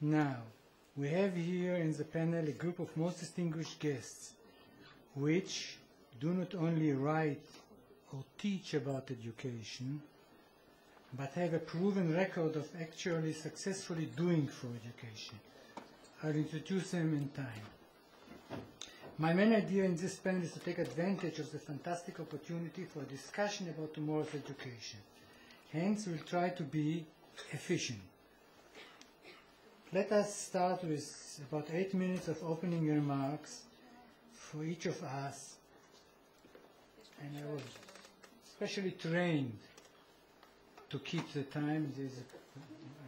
Now, we have here in the panel a group of most distinguished guests, which do not only write or teach about education, but have a proven record of actually successfully doing for education. I'll introduce them in time. My main idea in this panel is to take advantage of the fantastic opportunity for discussion about tomorrow's education. Hence, we'll try to be efficient. Let us start with about eight minutes of opening remarks for each of us. And I was specially trained to keep the time. There's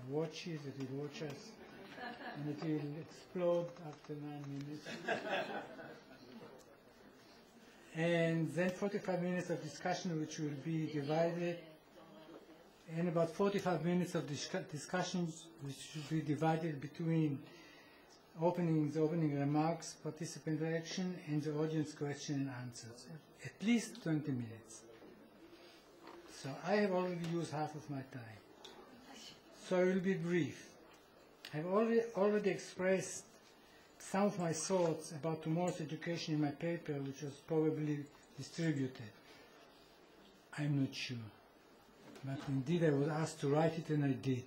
watches that will watch us, and it will explode after nine minutes. and then 45 minutes of discussion, which will be divided, and about 45 minutes of discu- discussions, which should be divided between opening opening remarks, participant reaction, and the audience question and answers. At least 20 minutes. So I have already used half of my time. So I will be brief. I have already, already expressed some of my thoughts about tomorrow's education in my paper, which was probably distributed. I'm not sure. But indeed, I was asked to write it, and I did.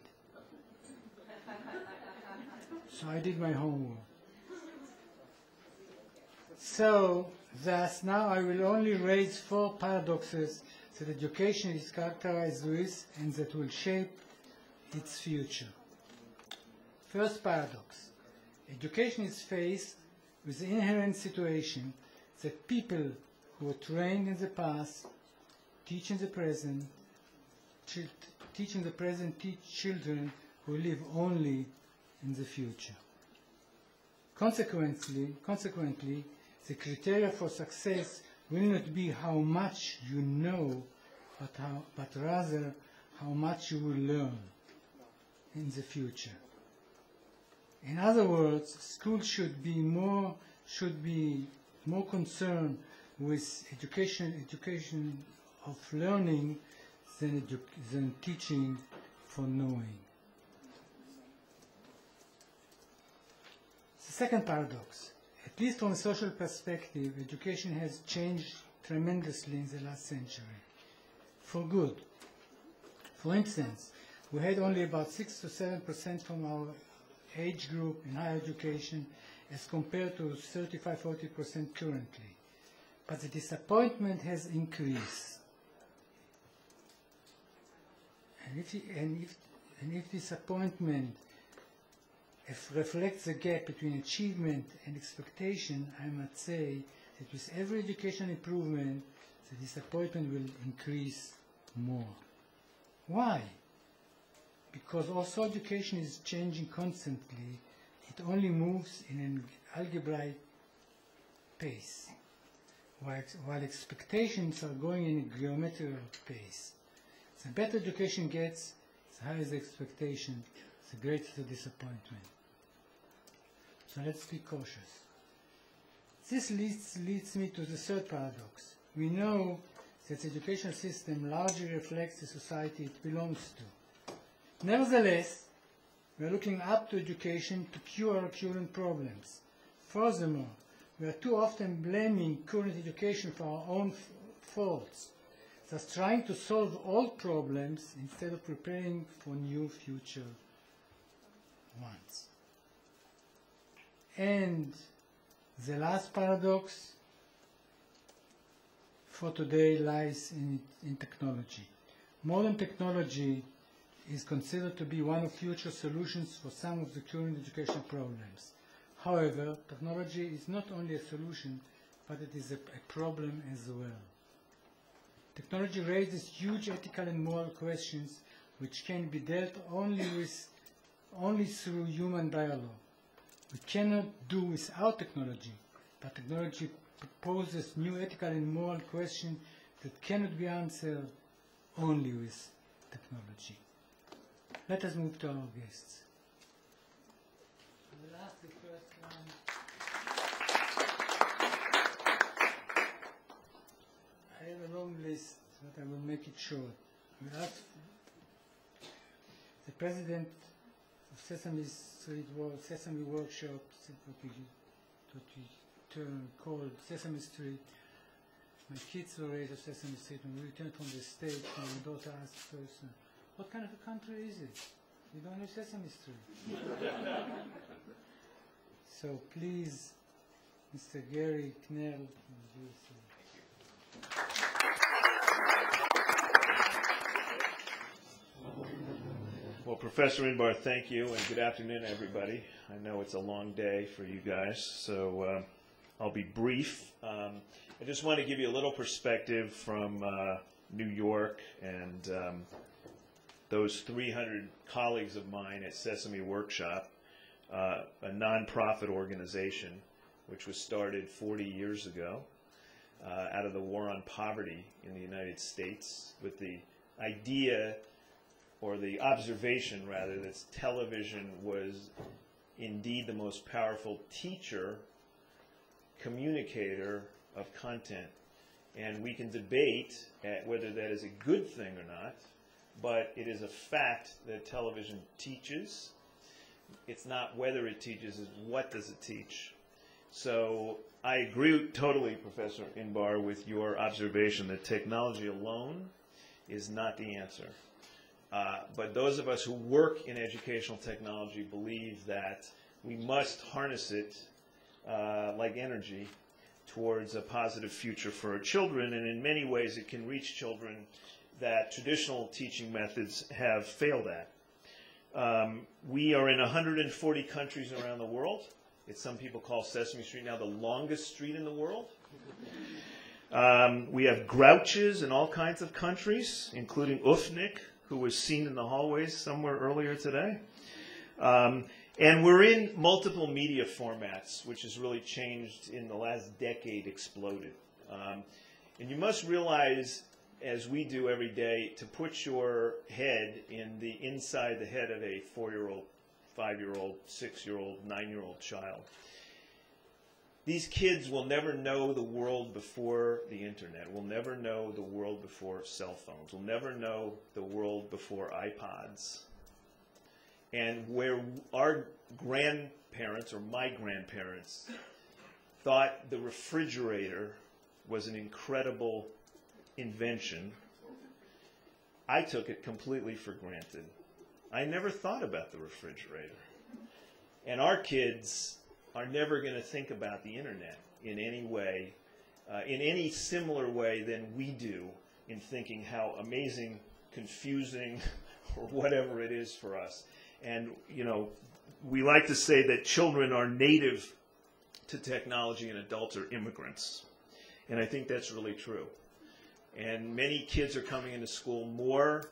So I did my homework. So, thus, now I will only raise four paradoxes that education is characterized with and that will shape its future. First paradox. Education is faced with the inherent situation that people who were trained in the past teach in the present, chil- teach in the present, teach children who live only in the future. Consequently, consequently, the criteria for success will not be how much you know, but, how, but rather how much you will learn in the future. In other words, schools should be more should be more concerned with education education of learning than, teaching for knowing. The second paradox, at least from a social perspective, education has changed tremendously in the last century, for good. For instance, we had only about 6 to 7 percent from our age group in higher education as compared to 35-40 percent currently. But the disappointment has increased. And if, and if, and if disappointment if reflects the gap between achievement and expectation, I must say that with every education improvement, the disappointment will increase more. Why? Because also education is changing constantly, it only moves in an algebraic pace, while, while expectations are going in a geometrical pace. The better education gets, the higher the expectation, the greater the disappointment. So let's be cautious. This leads, leads me to the third paradox. We know that the education system largely reflects the society it belongs to. Nevertheless, we are looking up to education to cure our current problems. Furthermore, we are too often blaming current education for our own faults, thus trying to solve old problems instead of preparing for new future ones. And the last paradox for today lies in, in technology. Modern technology is considered to be one of future solutions for some of the current education problems. However, technology is not only a solution, but it is a, a problem as well. Technology raises huge ethical and moral questions which can be dealt only with only through human dialogue. We cannot do without technology, but technology proposes new ethical and moral questions that cannot be answered only with technology. Let us move to our guests. I will ask the first one. Have a long list, but I will make it short. The President of Sesame Street World, Sesame Workshop, what we, what we term called Sesame Street. My kids were raised at Sesame Street. When we returned from the States, my daughter asked first, what kind of a country is it? We don't have Sesame Street. so please, Mr. Gary Knell, Well, Professor Inbar, thank you, and good afternoon, everybody. I know it's a long day for you guys, so uh, I'll be brief. Um, I just want to give you a little perspective from uh, New York and um, those 300 colleagues of mine at Sesame Workshop, uh, a nonprofit organization which was started 40 years ago uh, out of the war on poverty in the United States with the idea or the observation rather that television was indeed the most powerful teacher, communicator of content. And we can debate whether that is a good thing or not, but it is a fact that television teaches. It's not whether it teaches, it's what does it teach. So I agree totally, Professor Inbar, with your observation that technology alone is not the answer. Uh, but those of us who work in educational technology believe that we must harness it uh, like energy towards a positive future for our children, and in many ways it can reach children that traditional teaching methods have failed at. Um, we are in 140 countries around the world. It's some people call Sesame Street now the longest street in the world. Um, we have grouches in all kinds of countries, including Oofnik, who was seen in the hallways somewhere earlier today. Um, and we're in multiple media formats, which has really changed in the last decade, exploded. Um, and you must realize, as we do every day, to put your head in the inside the head of a four-year-old, five-year-old, six-year-old, nine-year-old child these kids will never know the world before the internet, will never know the world before cell phones, will never know the world before iPods. And where our grandparents or my grandparents thought the refrigerator was an incredible invention, I took it completely for granted. I never thought about the refrigerator. And our kids are never going to think about the internet in any way, uh, in any similar way than we do in thinking how amazing, confusing, or whatever it is for us. And, you know, we like to say that children are native to technology and adults are immigrants. And I think that's really true. And many kids are coming into school more,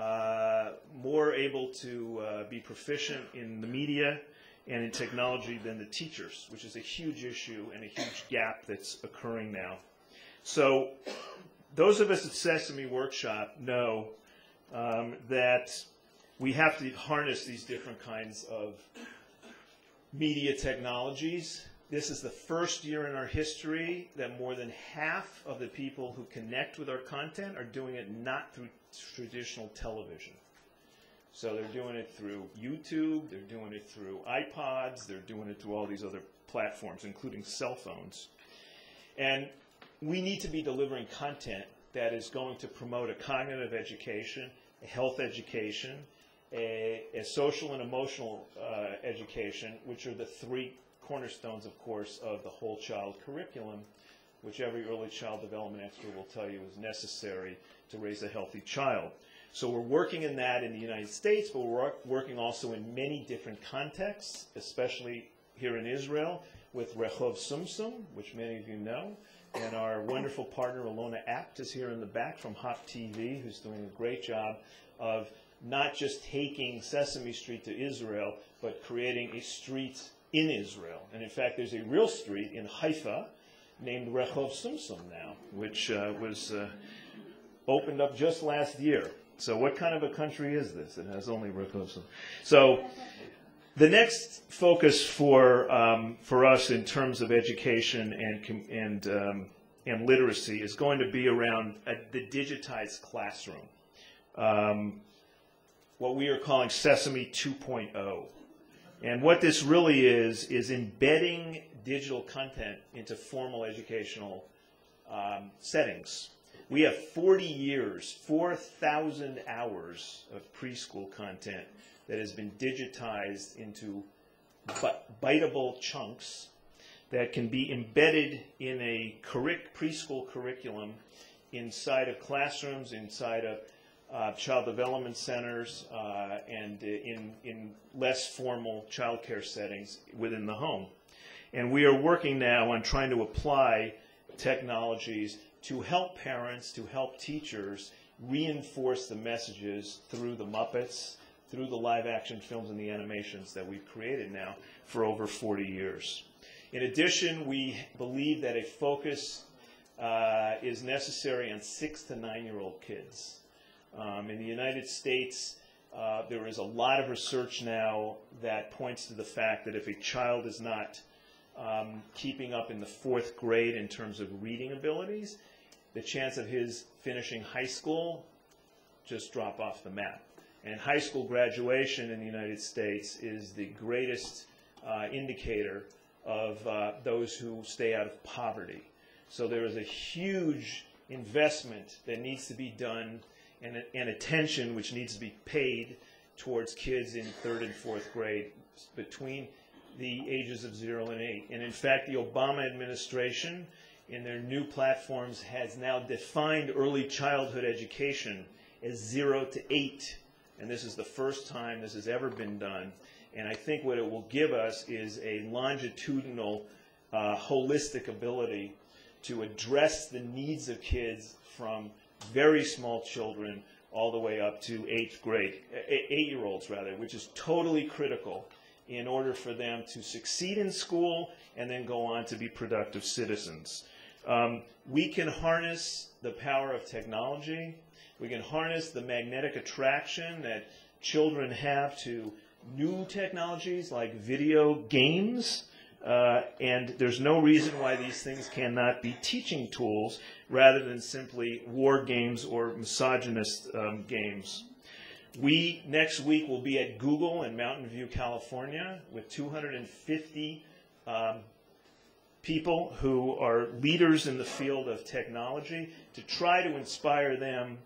uh, more able to uh, be proficient in the media and in technology than the teachers, which is a huge issue and a huge gap that's occurring now. So those of us at Sesame Workshop know um, that we have to harness these different kinds of media technologies. This is the first year in our history that more than half of the people who connect with our content are doing it not through traditional television. So they're doing it through YouTube, they're doing it through iPods, they're doing it through all these other platforms, including cell phones. And we need to be delivering content that is going to promote a cognitive education, a health education, a, a social and emotional uh, education, which are the three cornerstones, of course, of the whole child curriculum, which every early child development expert will tell you is necessary to raise a healthy child. So we're working in that in the United States, but we're working also in many different contexts, especially here in Israel with Rehov Sumsum, which many of you know, and our wonderful partner Alona Abt is here in the back from Hop TV, who's doing a great job of not just taking Sesame Street to Israel, but creating a street in Israel. And in fact, there's a real street in Haifa named Rehov Sumsum now, which uh, was uh, opened up just last year. So what kind of a country is this? It has only Rehov Rakosa. So the next focus for um, for us in terms of education and and um, and literacy is going to be around a, the digitized classroom. Um, what we are calling Sesame 2.0. And what this really is, is embedding digital content into formal educational um, settings. We have 40 years, 4,000 hours of preschool content that has been digitized into biteable chunks that can be embedded in a curric- preschool curriculum inside of classrooms, inside of uh, child development centers, uh, and in, in less formal childcare settings within the home. And we are working now on trying to apply technologies to help parents, to help teachers reinforce the messages through the Muppets, through the live action films and the animations that we've created now for over 40 years. In addition, we believe that a focus uh, is necessary on six to nine year old kids. Um, in the United States, uh, there is a lot of research now that points to the fact that if a child is not um, keeping up in the fourth grade in terms of reading abilities, the chance of his finishing high school just drop off the map. And high school graduation in the United States is the greatest uh, indicator of uh, those who stay out of poverty. So there is a huge investment that needs to be done and, and attention which needs to be paid towards kids in third and fourth grade between the ages of zero and eight. And in fact, the Obama administration, in their new platforms, has now defined early childhood education as zero to eight. And this is the first time this has ever been done. And I think what it will give us is a longitudinal, uh, holistic ability to address the needs of kids from very small children all the way up to eighth grade, eight-year-olds rather, which is totally critical in order for them to succeed in school and then go on to be productive citizens. Um, we can harness the power of technology. We can harness the magnetic attraction that children have to new technologies like video games. Uh, and there's no reason why these things cannot be teaching tools rather than simply war games or misogynist um, games. We next week will be at Google in Mountain View, California, with 250 um, people who are leaders in the field of technology to try to inspire them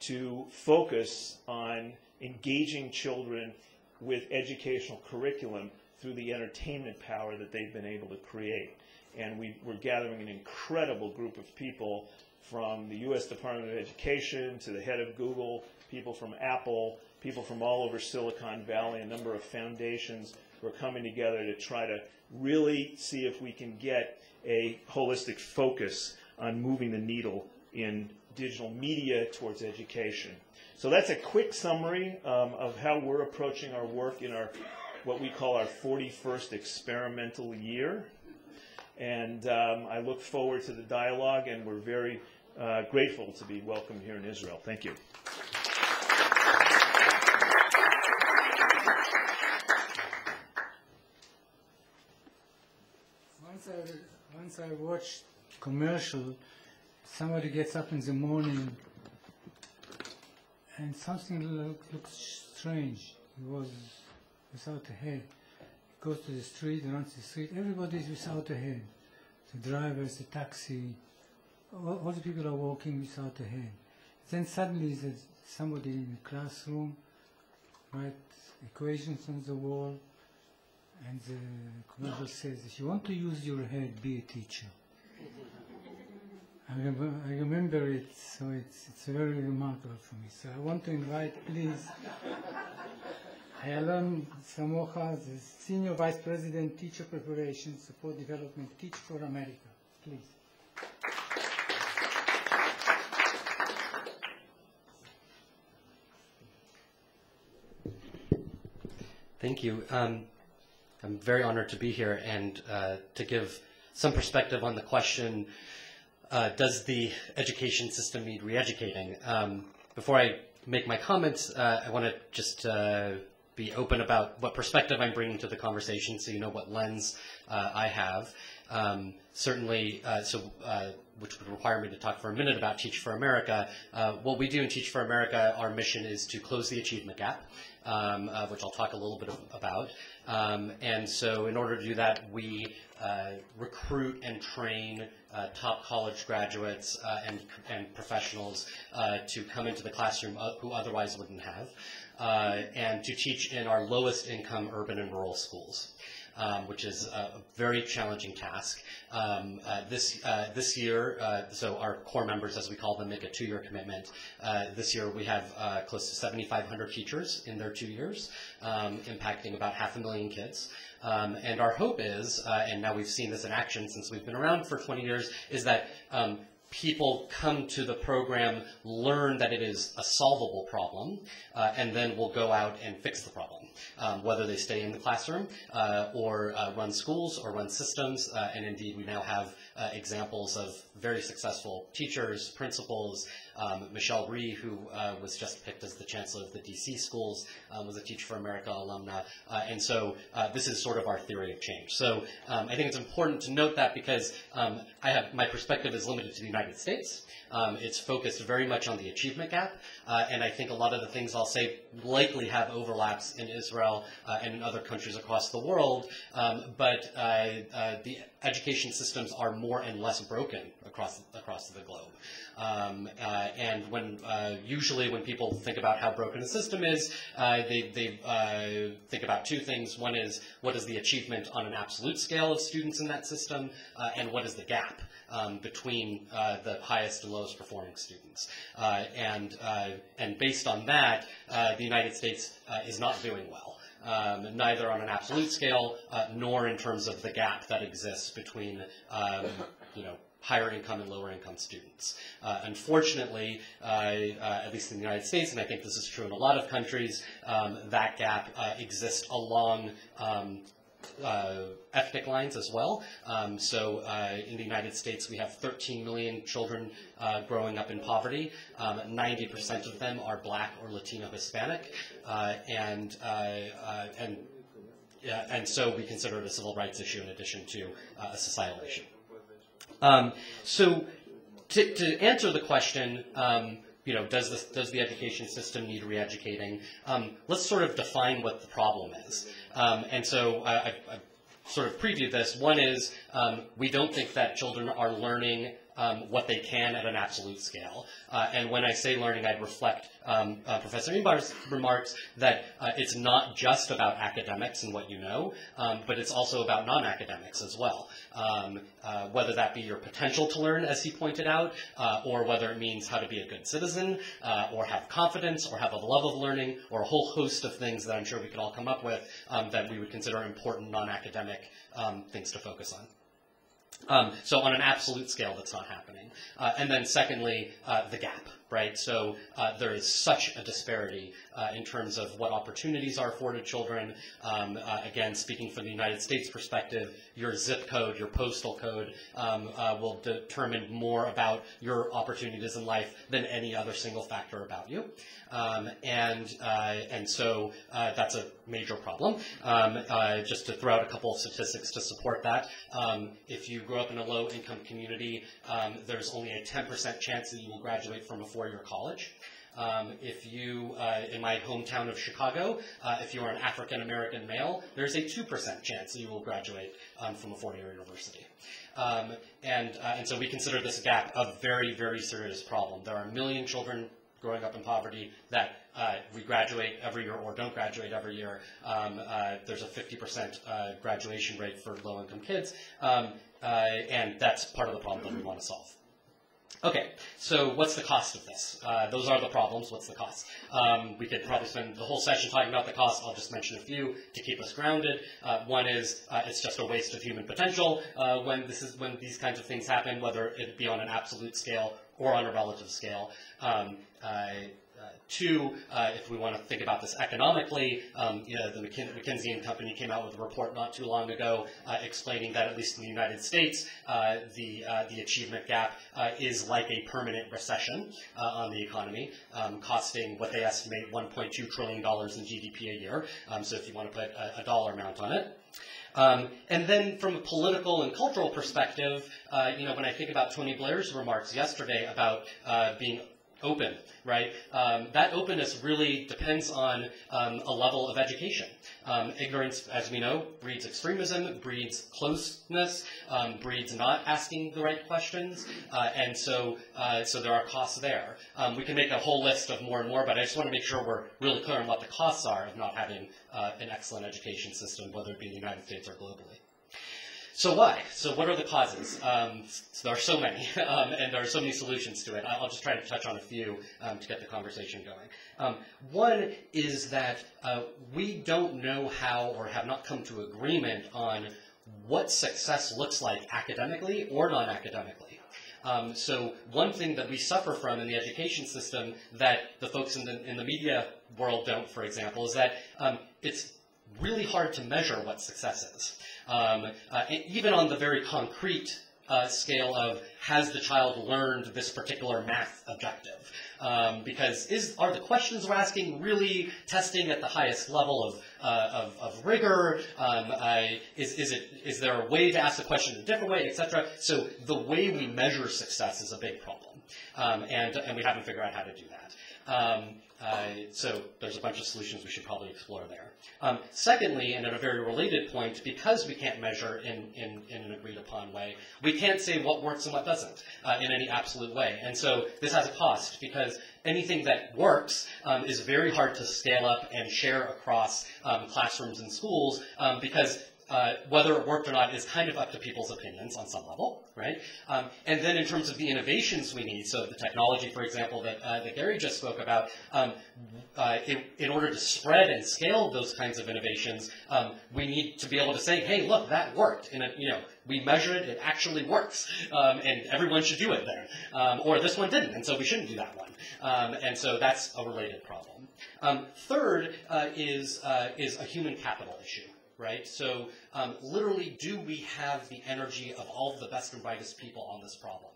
to focus on engaging children with educational curriculum through the entertainment power that they've been able to create. And we, we're gathering an incredible group of people from the U.S. Department of Education to the head of Google, people from Apple, people from all over Silicon Valley, a number of foundations who are coming together to try to really see if we can get a holistic focus on moving the needle in digital media towards education. So that's a quick summary um, of how we're approaching our work in our what we call our 41st experimental year. And um, I look forward to the dialogue, and we're very uh, grateful to be welcomed here in Israel. Thank you. Once I, once I watched commercial, somebody gets up in the morning and something look, looks strange. He was without a head. He goes to the street, runs the street. Everybody is without a head. The drivers, the taxi, all, all the people are walking without a head. Then suddenly there's somebody in the classroom, write equations on the wall, and the commercial says, if you want to use your head, be a teacher. I remember, I remember it, so it's, it's very remarkable for me. So I want to invite, please, Helen Samocha, the Senior Vice President, Teacher Preparation, Support Development, Teach for America. Please. Thank you. Um, I'm very honored to be here and uh, to give some perspective on the question uh, does the education system need re-educating? Um, before I make my comments, uh, I want to just uh, be open about what perspective I'm bringing to the conversation, so you know what lens uh, I have. Um, certainly, so which would require me to talk for a minute about Teach for America. Uh, what we do in Teach for America, our mission is to close the achievement gap, um, uh, which I'll talk a little bit about. Um, and so, in order to do that, we uh, recruit and train uh, top college graduates uh, and, and professionals uh, to come into the classroom uh, who otherwise wouldn't have, uh, and to teach in our lowest income urban and rural schools. Um, which is a very challenging task. Um, uh, this uh, this year, uh, so our core members, as we call them, make a two-year commitment. this year, we have close to 7,500 teachers in their two years, um, impacting about half a million kids. Um, and our hope is, uh, and now we've seen this in action since we've been around for 20 years, is that um, people come to the program, learn that it is a solvable problem, uh, and then will go out and fix the problem, um, whether they stay in the classroom uh, or uh, run schools or run systems. Uh, and indeed, we now have uh, examples of very successful teachers, principals. Um, Michelle Rhee, who uh, was just picked as the chancellor of the DC schools, um, was a Teach for America alumna. Uh, and so uh, this is sort of our theory of change. So um, I think it's important to note that because um, I have my perspective is limited to the United States. Um, it's focused very much on the achievement gap, uh, and I think a lot of the things I'll say likely have overlaps in Israel uh, and in other countries across the world, but the education systems are more and less broken across across the globe. Um, uh, and when uh, usually when people think about how broken a system is, uh, they, they uh, think about two things. One is what is the achievement on an absolute scale of students in that system, uh, and what is the gap um, between uh, the highest and lowest performing students. and and based on that, the United States is not doing well um, neither on an absolute scale uh, nor in terms of the gap that exists between, um, you know, higher income and lower income students. Uh, unfortunately, uh, uh, at least in the United States, and I think this is true in a lot of countries, um, that gap uh, exists along um, uh, ethnic lines as well. Um, so uh, in the United States, we have 13 million children uh, growing up in poverty. 90% um, of them are black or Latino Hispanic. Uh, and, uh, uh, and, and so we consider it a civil rights issue in addition to a societal issue. Um, so to, to, answer the question, um, you know, does, this, does the education system need re-educating? Um, let's sort of define what the problem is. Um, and so I, I, I, sort of previewed this. One is um, we don't think that children are learning um, what they can at an absolute scale. Uh, and when I say learning, I'd reflect um, uh, Professor Inbar's remarks that uh, it's not just about academics and what you know, um, but it's also about non-academics as well. Um, uh, whether that be your potential to learn, as he pointed out, uh, or whether it means how to be a good citizen, uh, or have confidence, or have a love of learning, or a whole host of things that I'm sure we could all come up with um, that we would consider important non-academic um, things to focus on. Um, so on an absolute scale, that's not happening. Uh, and then secondly, uh, the gap, right? So uh, there is such a disparity uh, in terms of what opportunities are afforded children. Um, uh, again, speaking from the United States perspective, your zip code, your postal code um, uh, will determine more about your opportunities in life than any other single factor about you. Um, and, uh, and so uh, that's a major problem. Um, uh, just to throw out a couple of statistics to support that, um, if you grow up in a low income community, um, there's only a 10% chance that you will graduate from a four-year college. Um, if you, uh, in my hometown of Chicago, uh, if you are an African American male, there's a 2% chance that you will graduate um, from a four-year university. Um, and, uh, and so we consider this gap a very, very serious problem. There are a million children growing up in poverty that uh, we graduate every year or don't graduate every year. Um, uh, there's a 50% uh, graduation rate for low-income kids, um, uh, and that's part of the problem that we want to solve. Okay, so what's the cost of this? Uh, those are the problems. What's the cost? Um, we could probably spend the whole session talking about the cost. I'll just mention a few to keep us grounded. Uh, one is uh, it's just a waste of human potential uh, when this is when these kinds of things happen, whether it be on an absolute scale or on a relative scale. Um, two, uh, if we want to think about this economically, um, you know, the McKin- McKinsey and Company came out with a report not too long ago uh, explaining that at least in the United States, uh, the uh, the achievement gap uh, is like a permanent recession uh, on the economy, um, costing what they estimate 1.2 trillion dollars in GDP a year. Um, so if you want to put a, a dollar amount on it. Um, and then from a political and cultural perspective, uh, you know, when I think about Tony Blair's remarks yesterday about uh, being open, right? Um, that openness really depends on um, a level of education. Um, ignorance, as we know, breeds extremism, breeds closeness, um, breeds not asking the right questions, uh, and so uh, so there are costs there. Um, we can make a whole list of more and more, but I just want to make sure we're really clear on what the costs are of not having uh, an excellent education system, whether it be in the United States or globally. So why? So what are the causes? Um, so there are so many, um, and there are so many solutions to it. I'll just try to touch on a few um, to get the conversation going. Um, one is that uh, we don't know how or have not come to agreement on what success looks like academically or non-academically. Um, so one thing that we suffer from in the education system that the folks in the, in the media world don't, for example, is that um, it's really hard to measure what success is. Um, uh, even on the very concrete uh, scale of has the child learned this particular math objective? Um, because is are the questions we're asking really testing at the highest level of uh, of, of, rigor? Um, I, is, is it is there a way to ask the question in a different way, etc. So the way we measure success is a big problem, um, and and we haven't figured out how to do that. Uh, so there's a bunch of solutions we should probably explore there. Um, secondly, and at a very related point, because we can't measure in, in, in an agreed upon way, we can't say what works and what doesn't uh, in any absolute way. And so this has a cost because anything that works um, is very hard to scale up and share across um, classrooms and schools um, because uh, whether it worked or not is kind of up to people's opinions on some level, right? Um, and then in terms of the innovations we need, so the technology, for example, that, uh, that Gary just spoke about, um, uh, in, in, order to spread and scale those kinds of innovations, um, we need to be able to say, hey, look, that worked. In a, you know, we measured it, it actually works, um, and everyone should do it there. Um, or this one didn't, and so we shouldn't do that one. Um, and so that's a related problem. third uh, is, uh, is a human capital issue right? So um, literally, do we have the energy of all of the best and brightest people on this problem?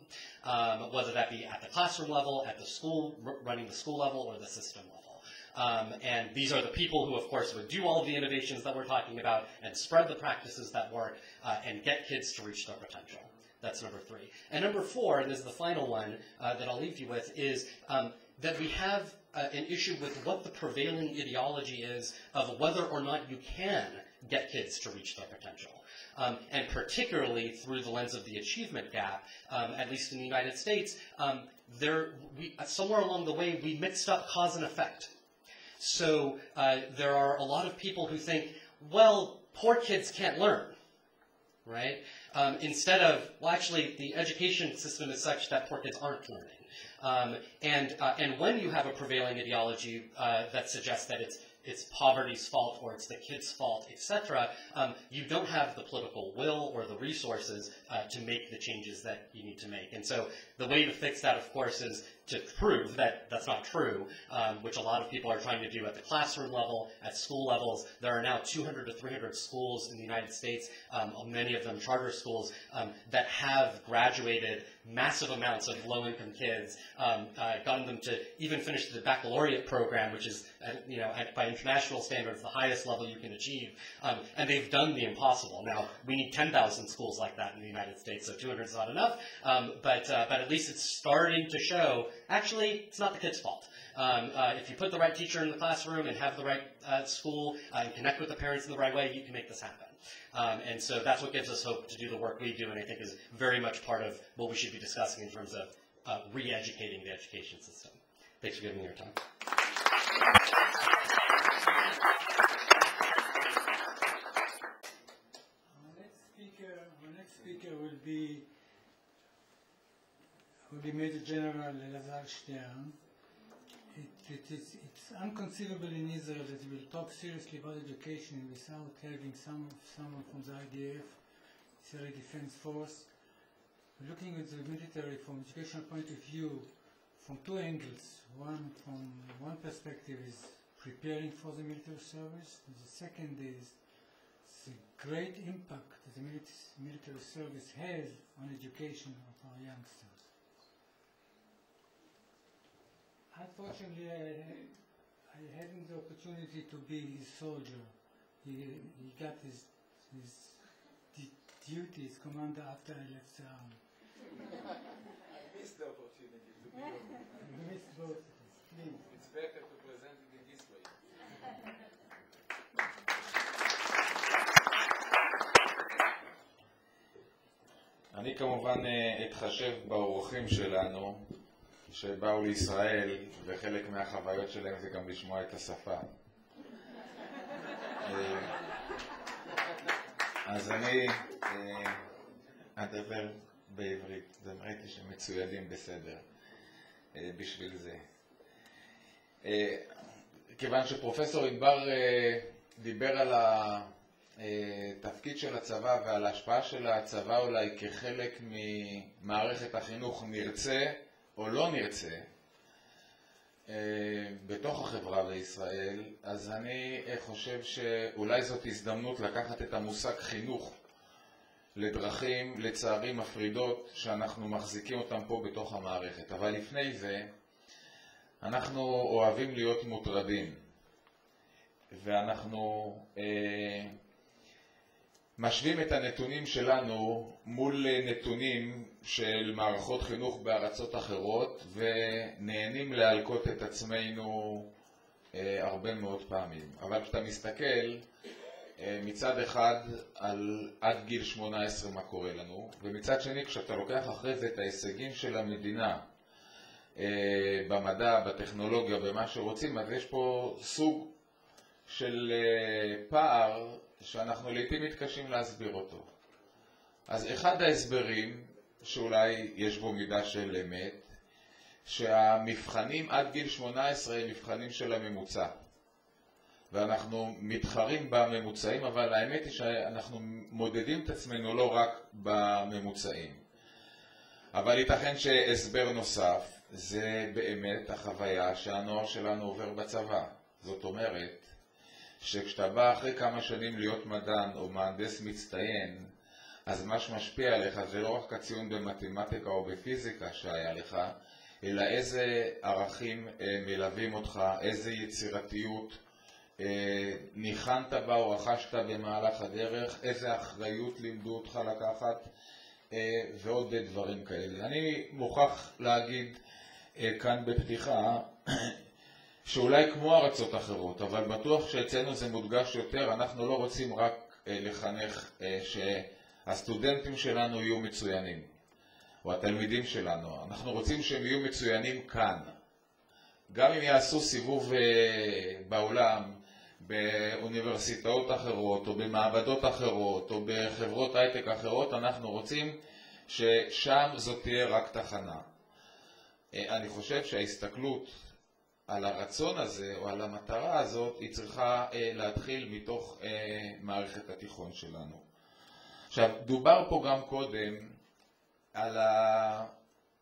Um, whether that be at the classroom level, at the school, running the school level, or the system level. Um, and these are the people who, of course, would do all the innovations that we're talking about and spread the practices that work uh, and get kids to reach their potential. That's number three. And number four, and this is the final one uh, that I'll leave you with, is um, that we have uh, an issue with what the prevailing ideology is of whether or not you can get kids to reach their potential. Um, and particularly through the lens of the achievement gap, um, at least in the United States, um, there, we, somewhere along the way we mixed up cause and effect. So uh, there are a lot of people who think, well, poor kids can't learn, right? Um, instead of, well, actually, the education system is such that poor kids aren't learning. Um, and, uh, and when you have a prevailing ideology uh, that suggests that it's it's poverty's fault or it's the kid's fault, etc., um, you don't have the political will or the resources uh, to make the changes that you need to make. And so the way to fix that, of course, is to prove that that's not true, um, which a lot of people are trying to do at the classroom level, at school levels. There are now 200 to 300 schools in the United States, um, many of them charter schools, um, that have graduated massive amounts of low-income kids, um, uh, gotten them to even finish the baccalaureate program, which is, uh, you know, at, by international standards, the highest level you can achieve. Um, and they've done the impossible. Now, we need 10,000 schools like that in the United States, so 200 is not enough. Um, but, uh, but at least it's starting to show actually, it's not the kid's fault. Um, uh, if you put the right teacher in the classroom and have the right uh, school uh, and connect with the parents in the right way, you can make this happen. Um, and so that's what gives us hope to do the work we do, and I think is very much part of what we should be discussing in terms of uh, re-educating the education system. Thanks for giving me your time. Our next speaker, our next speaker will be will be Major General Elazar Stern. It, it is, it's unconceivable in Israel that we will talk seriously about education without having some, someone from the IDF, Israeli Defense Force. Looking at the military from an educational point of view, from two angles. One from one perspective is preparing for the military service. The second is the great impact that the military service has on education of our youngsters. Unfortunately, I, I hadn't the opportunity to be his soldier. He, he got his, his d- duty as commander after I left the army. I missed the opportunity to be. I missed both of us. Please. It's better to present it in this way. אני כמובן אה, אתחשב באורחים שלנו שבאו לישראל, וחלק מהחוויות שלהם זה גם לשמוע את השפה. אה, אז אני אה, אדבר בעברית, ראיתי שמצוידים בסדר אה, בשביל זה. כיוון שפרופסור ענבר דיבר על התפקיד של הצבא ועל ההשפעה של הצבא אולי כחלק ממערכת החינוך, נרצה או לא נרצה, אה, בתוך החברה בישראל, אז אני אה, חושב שאולי זאת הזדמנות לקחת את המושג חינוך לדרכים, לצערי, מפרידות, שאנחנו מחזיקים אותן פה בתוך המערכת. אבל לפני זה, אנחנו אוהבים להיות מוטרדים, ואנחנו אה, משווים את הנתונים שלנו מול נתונים של מערכות חינוך בארצות אחרות, ונהנים להלקות את עצמנו אה, הרבה מאוד פעמים. אבל כשאתה מסתכל אה, מצד אחד על עד גיל 18 מה קורה לנו, ומצד שני כשאתה לוקח אחרי זה את ההישגים של המדינה אה, במדע, בטכנולוגיה, במה שרוצים, אז יש פה סוג של אה, פער שאנחנו לעיתים מתקשים להסביר אותו. אז אחד ההסברים, שאולי יש בו מידה של אמת, שהמבחנים עד גיל 18 הם מבחנים של הממוצע. ואנחנו מתחרים בממוצעים, אבל האמת היא שאנחנו מודדים את עצמנו לא רק בממוצעים. אבל ייתכן שהסבר נוסף זה באמת החוויה שהנוער שלנו עובר בצבא. זאת אומרת, שכשאתה בא אחרי כמה שנים להיות מדען או מהנדס מצטיין, אז מה שמשפיע עליך זה לא רק הציון במתמטיקה או בפיזיקה שהיה לך, אלא איזה ערכים אה, מלווים אותך, איזה יצירתיות אה, ניחנת בה או רכשת במהלך הדרך, איזה אחריות לימדו אותך לקחת אה, ועוד דברים כאלה. אני מוכרח להגיד אה, כאן בפתיחה שאולי כמו ארצות אחרות, אבל בטוח שאצלנו זה מודגש יותר, אנחנו לא רוצים רק אה, לחנך אה, שהסטודנטים שלנו יהיו מצוינים, או התלמידים שלנו, אנחנו רוצים שהם יהיו מצוינים כאן. גם אם יעשו סיבוב אה, בעולם, באוניברסיטאות אחרות, או במעבדות אחרות, או בחברות הייטק אחרות, אנחנו רוצים ששם זאת תהיה רק תחנה. אני חושב שההסתכלות על הרצון הזה או על המטרה הזאת היא צריכה אה, להתחיל מתוך אה, מערכת התיכון שלנו. עכשיו, דובר פה גם קודם על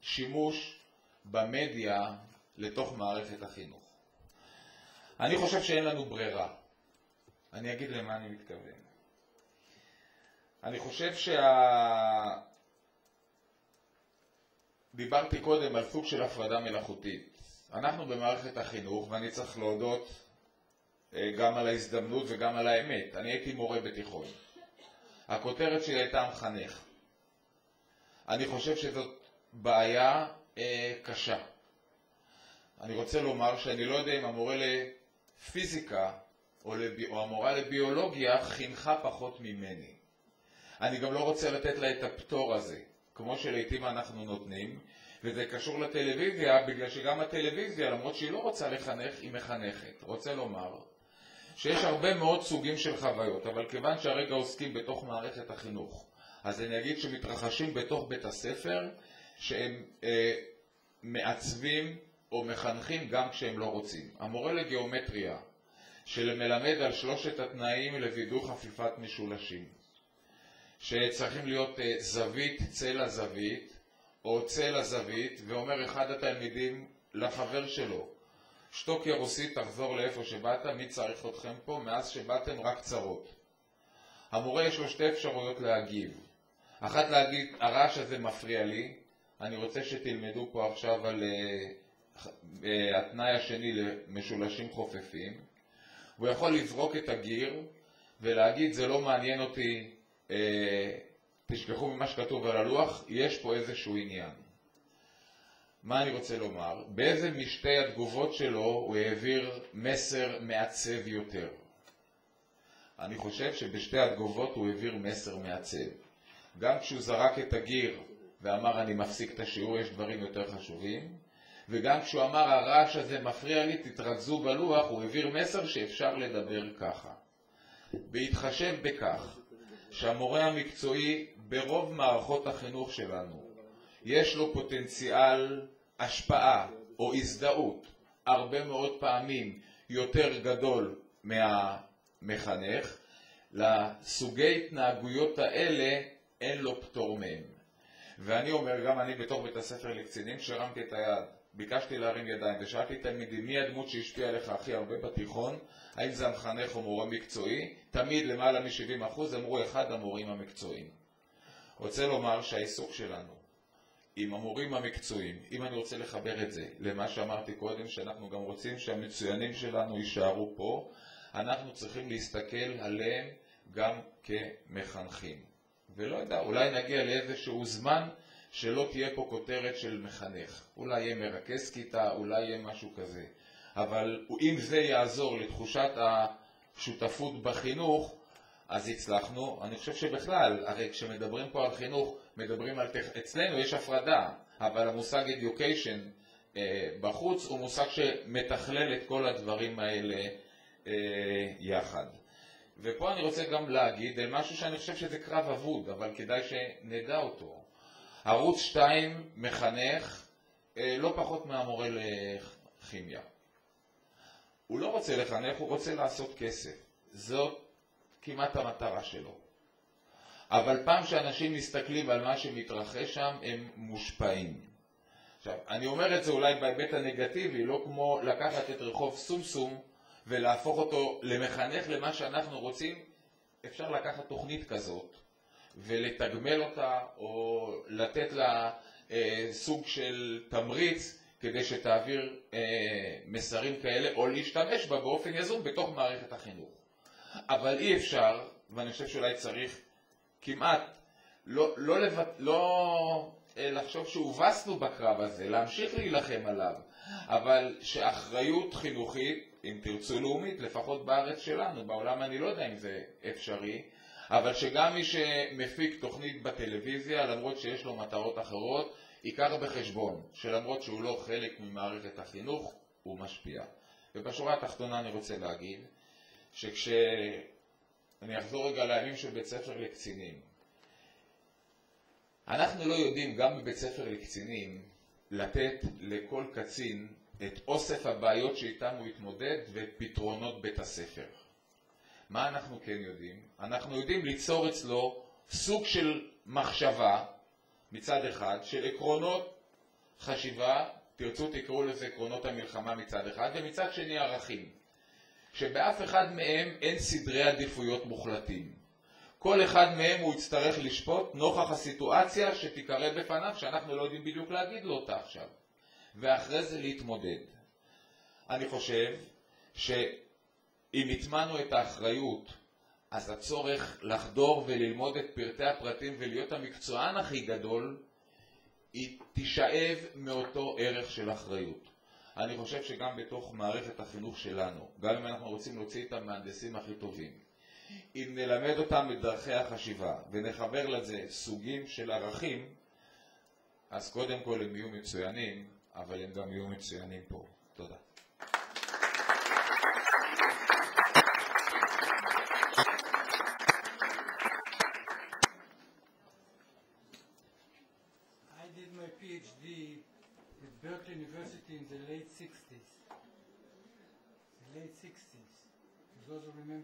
השימוש במדיה לתוך מערכת החינוך. אני חושב שאין לנו ברירה. אני אגיד למה אני מתכוון. אני חושב שה... דיברתי קודם על סוג של הפרדה מלאכותית. אנחנו במערכת החינוך, ואני צריך להודות אה, גם על ההזדמנות וגם על האמת. אני הייתי מורה בתיכון. הכותרת שלי הייתה מחנך. אני חושב שזאת בעיה אה, קשה. אני רוצה לומר שאני לא יודע אם המורה לפיזיקה או, לבי, או המורה לביולוגיה חינכה פחות ממני. אני גם לא רוצה לתת לה את הפטור הזה, כמו שלעיתים אנחנו נותנים, וזה קשור לטלוויזיה, בגלל שגם הטלוויזיה, למרות שהיא לא רוצה לחנך, היא מחנכת. רוצה לומר שיש הרבה מאוד סוגים של חוויות, אבל כיוון שהרגע עוסקים בתוך מערכת החינוך, אז אני אגיד שמתרחשים בתוך בית הספר, שהם אה, מעצבים או מחנכים גם כשהם לא רוצים. המורה לגיאומטריה, שמלמד על שלושת התנאים לווידוא חפיפת משולשים, שצריכים להיות אה, זווית, צלע זווית, או צלע זווית, ואומר אחד התלמידים לחבר שלו, שתוק ירוסי תחזור לאיפה שבאת, מי צריך אתכם פה? מאז שבאתם רק צרות. המורה יש לו שתי אפשרויות להגיב. אחת להגיד, הרעש הזה מפריע לי, אני רוצה שתלמדו פה עכשיו על uh, uh, התנאי השני למשולשים חופפים. הוא יכול לזרוק את הגיר ולהגיד, זה לא מעניין אותי, uh, תשכחו ממה שכתוב על הלוח, יש פה איזשהו עניין. מה אני רוצה לומר? באיזה משתי התגובות שלו הוא העביר מסר מעצב יותר? אני חושב שבשתי התגובות הוא העביר מסר מעצב. גם כשהוא זרק את הגיר ואמר אני מפסיק את השיעור, יש דברים יותר חשובים, וגם כשהוא אמר הרעש הזה מפריע לי, תתרכזו בלוח, הוא העביר מסר שאפשר לדבר ככה. בהתחשב בכך שהמורה המקצועי ברוב מערכות החינוך שלנו יש לו פוטנציאל השפעה או הזדהות הרבה מאוד פעמים יותר גדול מהמחנך, לסוגי התנהגויות האלה אין לו פטור מהם. ואני אומר, גם אני בתור בית הספר לקצינים, כשהרמתי את היד, ביקשתי להרים ידיים ושאלתי תלמידים מי הדמות שהשפיעה עליך הכי הרבה בתיכון, האם זה המחנך או מורה מקצועי, תמיד למעלה מ-70% אמרו אחד המורים המקצועיים. רוצה לומר שהעיסוק שלנו עם המורים המקצועיים, אם אני רוצה לחבר את זה למה שאמרתי קודם, שאנחנו גם רוצים שהמצוינים שלנו יישארו פה, אנחנו צריכים להסתכל עליהם גם כמחנכים. ולא יודע, אולי נגיע לאיזשהו זמן שלא תהיה פה כותרת של מחנך. אולי יהיה מרכז כיתה, אולי יהיה משהו כזה. אבל אם זה יעזור לתחושת השותפות בחינוך, אז הצלחנו. אני חושב שבכלל, הרי כשמדברים פה על חינוך, מדברים על... טכ... אצלנו יש הפרדה, אבל המושג education אה, בחוץ הוא מושג שמתכלל את כל הדברים האלה אה, יחד. ופה אני רוצה גם להגיד משהו שאני חושב שזה קרב אבוד, אבל כדאי שנדע אותו. ערוץ 2 מחנך אה, לא פחות מהמורה לכימיה. הוא לא רוצה לחנך, הוא רוצה לעשות כסף. זאת כמעט המטרה שלו. אבל פעם שאנשים מסתכלים על מה שמתרחש שם, הם מושפעים. עכשיו, אני אומר את זה אולי בהיבט הנגטיבי, לא כמו לקחת את רחוב סומסום ולהפוך אותו למחנך למה שאנחנו רוצים, אפשר לקחת תוכנית כזאת ולתגמל אותה או לתת לה אה, סוג של תמריץ כדי שתעביר אה, מסרים כאלה או להשתמש בה באופן יזום בתוך מערכת החינוך. אבל אי אפשר, ואני חושב שאולי צריך כמעט לא, לא. לא אה, לחשוב שהובסנו בקרב הזה, להמשיך להילחם עליו, אבל שאחריות חינוכית, אם תרצו לאומית, לפחות בארץ שלנו, בעולם אני לא יודע אם זה אפשרי, אבל שגם מי שמפיק תוכנית בטלוויזיה, למרות שיש לו מטרות אחרות, ייקח בחשבון שלמרות שהוא לא חלק ממערכת החינוך, הוא משפיע. ובשורה התחתונה אני רוצה להגיד שכש... אני אחזור רגע לימים של בית ספר לקצינים. אנחנו לא יודעים, גם בבית ספר לקצינים, לתת לכל קצין את אוסף הבעיות שאיתם הוא יתמודד ואת פתרונות בית הספר. מה אנחנו כן יודעים? אנחנו יודעים ליצור אצלו סוג של מחשבה, מצד אחד, של עקרונות חשיבה, תרצו תקראו לזה עקרונות המלחמה מצד אחד, ומצד שני ערכים. שבאף אחד מהם אין סדרי עדיפויות מוחלטים. כל אחד מהם הוא יצטרך לשפוט נוכח הסיטואציה שתיקרא בפניו, שאנחנו לא יודעים בדיוק להגיד לו אותה עכשיו, ואחרי זה להתמודד. אני חושב שאם הטמענו את האחריות, אז הצורך לחדור וללמוד את פרטי הפרטים ולהיות המקצוען הכי גדול, היא תישאב מאותו ערך של אחריות. אני חושב שגם בתוך מערכת החינוך שלנו, גם אם אנחנו רוצים להוציא את המהנדסים הכי טובים, אם נלמד אותם את דרכי החשיבה ונחבר לזה סוגים של ערכים, אז קודם כל הם יהיו מצוינים, אבל הם גם יהיו מצוינים פה. תודה.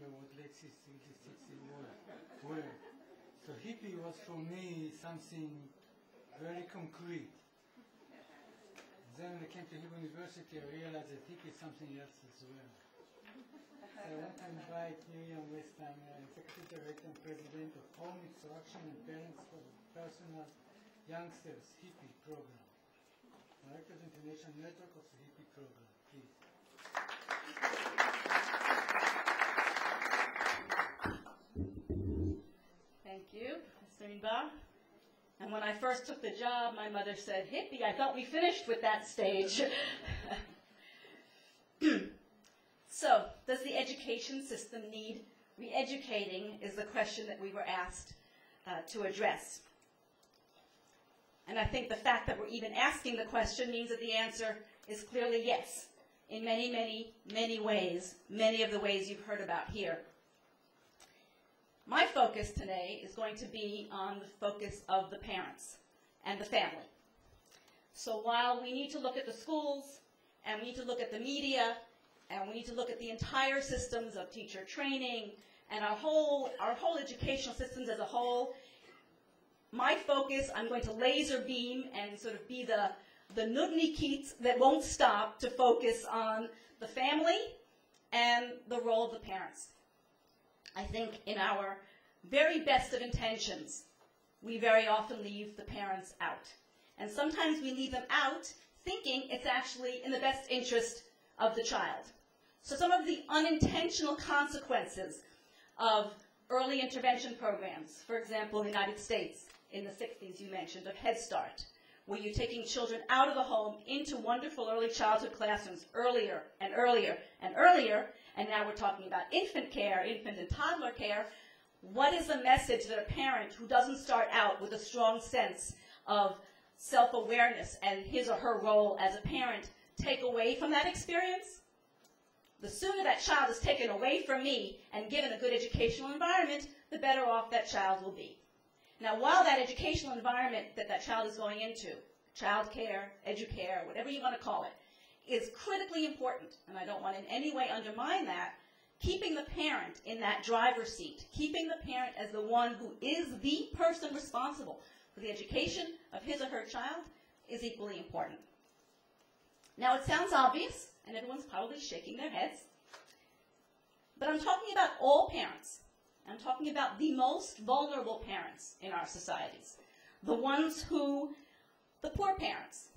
Remember what late 60s, 60s were. were. So hippie was for me something very concrete. then when I came to Hebrew University, I realized that hippie is something else as well. So I want to invite Miriam uh, Executive Director and President of Home Instruction and Parents for Personal Youngsters HIPPY Program. Director of the International Network of the HIPPY Program. Please. Thank you, Mr. And when I first took the job, my mother said, hippie, I thought we finished with that stage. so, does the education system need re-educating is the question that we were asked uh, to address. And I think the fact that we're even asking the question means that the answer is clearly yes, in many, many, many ways, many of the ways you've heard about here. My focus today is going to be on the focus of the parents and the family. So while we need to look at the schools, and we need to look at the media, and we need to look at the entire systems of teacher training, and our whole, our whole educational systems as a whole, my focus, I'm going to laser beam and sort of be the, the nudnikits that won't stop to focus on the family and the role of the parents. I think in our very best of intentions, we very often leave the parents out. And sometimes we leave them out thinking it's actually in the best interest of the child. So some of the unintentional consequences of early intervention programs, for example, in the United States in the 60s you mentioned, of Head Start, where you're taking children out of the home into wonderful early childhood classrooms earlier and earlier and earlier, and now we're talking about infant care, infant and toddler care. What is the message that a parent who doesn't start out with a strong sense of self-awareness and his or her role as a parent take away from that experience? The sooner that child is taken away from me and given a good educational environment, the better off that child will be. Now, while that educational environment that that child is going into, child care, educare, whatever you want to call it, is critically important, and I don't want in any way undermine that, keeping the parent in that driver's seat, keeping the parent as the one who is the person responsible for the education of his or her child is equally important. Now, it sounds obvious, and everyone's probably shaking their heads, but I'm talking about all parents. I'm talking about the most vulnerable parents in our societies. The ones who, the poor parents,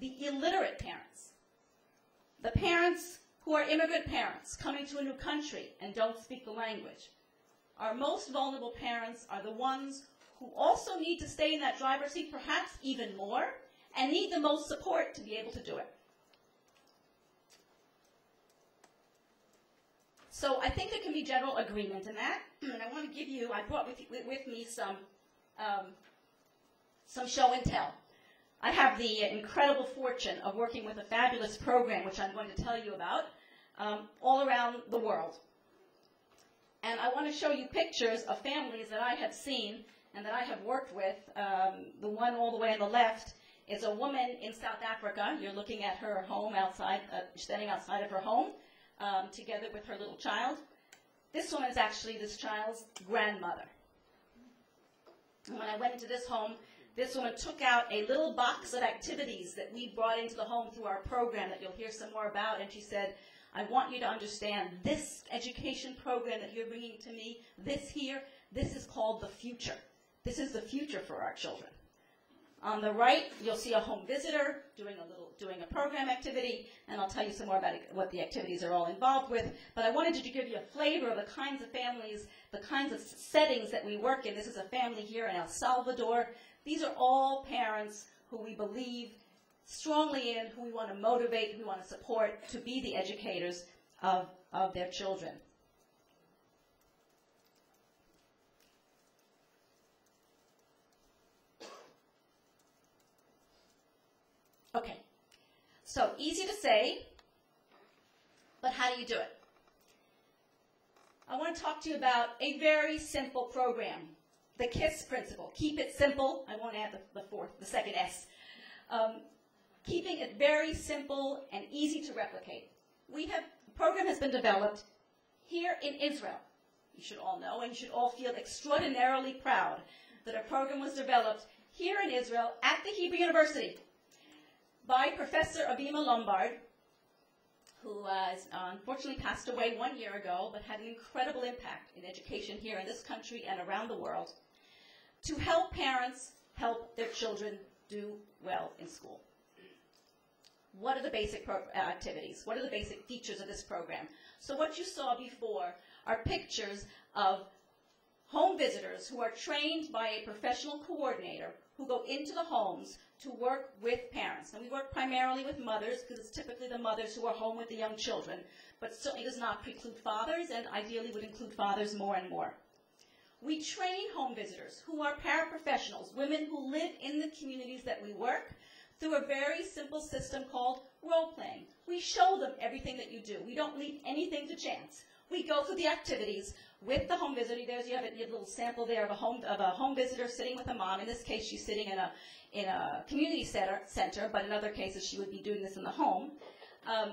the illiterate parents, the parents who are immigrant parents coming to a new country and don't speak the language. Our most vulnerable parents are the ones who also need to stay in that driver's seat perhaps even more and need the most support to be able to do it. So I think there can be general agreement in that, and I want to give you, I brought with, with me some, um, some show and tell. I have the incredible fortune of working with a fabulous program, which I'm going to tell you about, um, all around the world. And I want to show you pictures of families that I have seen and that I have worked with. Um, the one all the way on the left is a woman in South Africa. You're looking at her home outside, uh, standing outside of her home, um, together with her little child. This woman is actually this child's grandmother. And when I went into this home, this woman took out a little box of activities that we brought into the home through our program that you'll hear some more about. And she said, I want you to understand this education program that you're bringing to me, this here, this is called the future. This is the future for our children. On the right, you'll see a home visitor doing a little, doing a program activity, and I'll tell you some more about it, what the activities are all involved with. But I wanted to give you a flavor of the kinds of families, the kinds of settings that we work in. This is a family here in El Salvador. These are all parents who we believe strongly in, who we want to motivate, who we want to support to be the educators of, of their children. Okay, so easy to say, but how do you do it? I want to talk to you about a very simple program, the KISS principle. Keep it simple. I won't add the, the fourth, the second S. Um, keeping it very simple and easy to replicate. We have, a program has been developed here in Israel. You should all know and you should all feel extraordinarily proud that a program was developed here in Israel at the Hebrew University. By Professor Avima Lombard, who is, uh, unfortunately passed away one year ago, but had an incredible impact in education here in this country and around the world, to help parents help their children do well in school. What are the basic uh, activities? What are the basic features of this program? So what you saw before are pictures of home visitors who are trained by a professional coordinator who go into the homes to work with parents. And we work primarily with mothers because it's typically the mothers who are home with the young children, but certainly does not preclude fathers and ideally would include fathers more and more. We train home visitors who are paraprofessionals, women who live in the communities that we work, through a very simple system called role playing. We show them everything that you do. We don't leave anything to chance. We go through the activities with the home visitor. There's you have a, little sample there of a home of a home visitor sitting with a mom. In this case, she's sitting in a in a community center, center but in other cases, she would be doing this in the home. Um,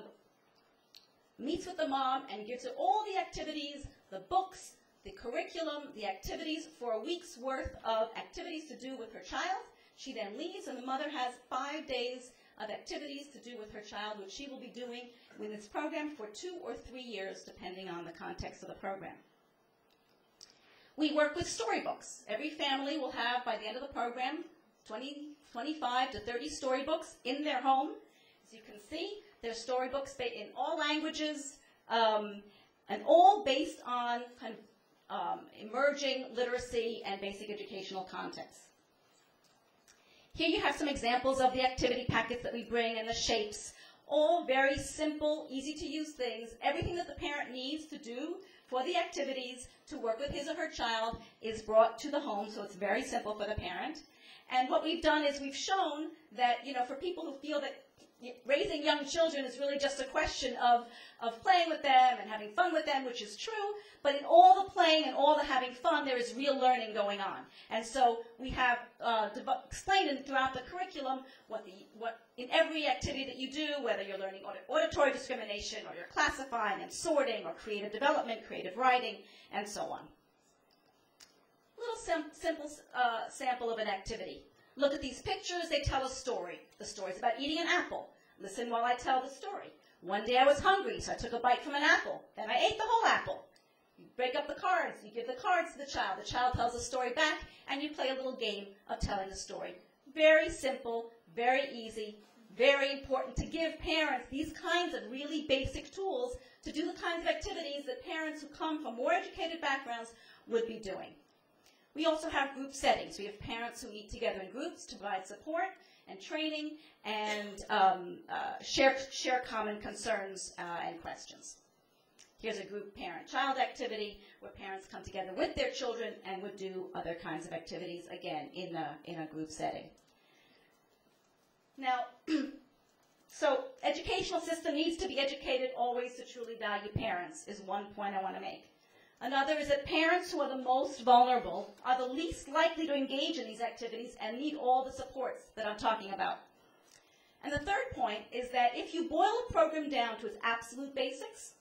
meets with the mom and gives her all the activities, the books, the curriculum, the activities for a week's worth of activities to do with her child. She then leaves, and the mother has five days of activities to do with her child, which she will be doing with this program for two or three years, depending on the context of the program. We work with storybooks. Every family will have, by the end of the program, 20, 25 to 30 storybooks in their home. As you can see, they're storybooks in all languages, um, and all based on kind of um, emerging literacy and basic educational contexts. Here you have some examples of the activity packets that we bring and the shapes. All very simple, easy to use things. Everything that the parent needs to do for the activities to work with his or her child is brought to the home, so it's very simple for the parent. And what we've done is we've shown that, you know, for people who feel that raising young children is really just a question of, of playing with them and having fun with them, which is true, but in all the playing and all the having fun, there is real learning going on. And so we have uh, explained throughout the curriculum what, the, what in every activity that you do, whether you're learning auditory discrimination or you're classifying and sorting or creative development, creative writing, and so on. Little sim- simple uh, sample of an activity. Look at these pictures, they tell a story. The story's about eating an apple. Listen while I tell the story. One day I was hungry, so I took a bite from an apple. Then I ate the whole apple. You break up the cards, you give the cards to the child. The child tells the story back, and you play a little game of telling the story. Very simple, very easy, very important to give parents these kinds of really basic tools to do the kinds of activities that parents who come from more educated backgrounds would be doing. We also have group settings. We have parents who meet together in groups to provide support and training and um, uh, share, share common concerns uh, and questions. Here's a group parent-child activity where parents come together with their children and would do other kinds of activities, again, in a, in a group setting. Now, so educational system needs to be educated always to truly value parents is one point I want to make. Another is that parents who are the most vulnerable are the least likely to engage in these activities and need all the supports that I'm talking about. And the third point is that if you boil a program down to its absolute basics,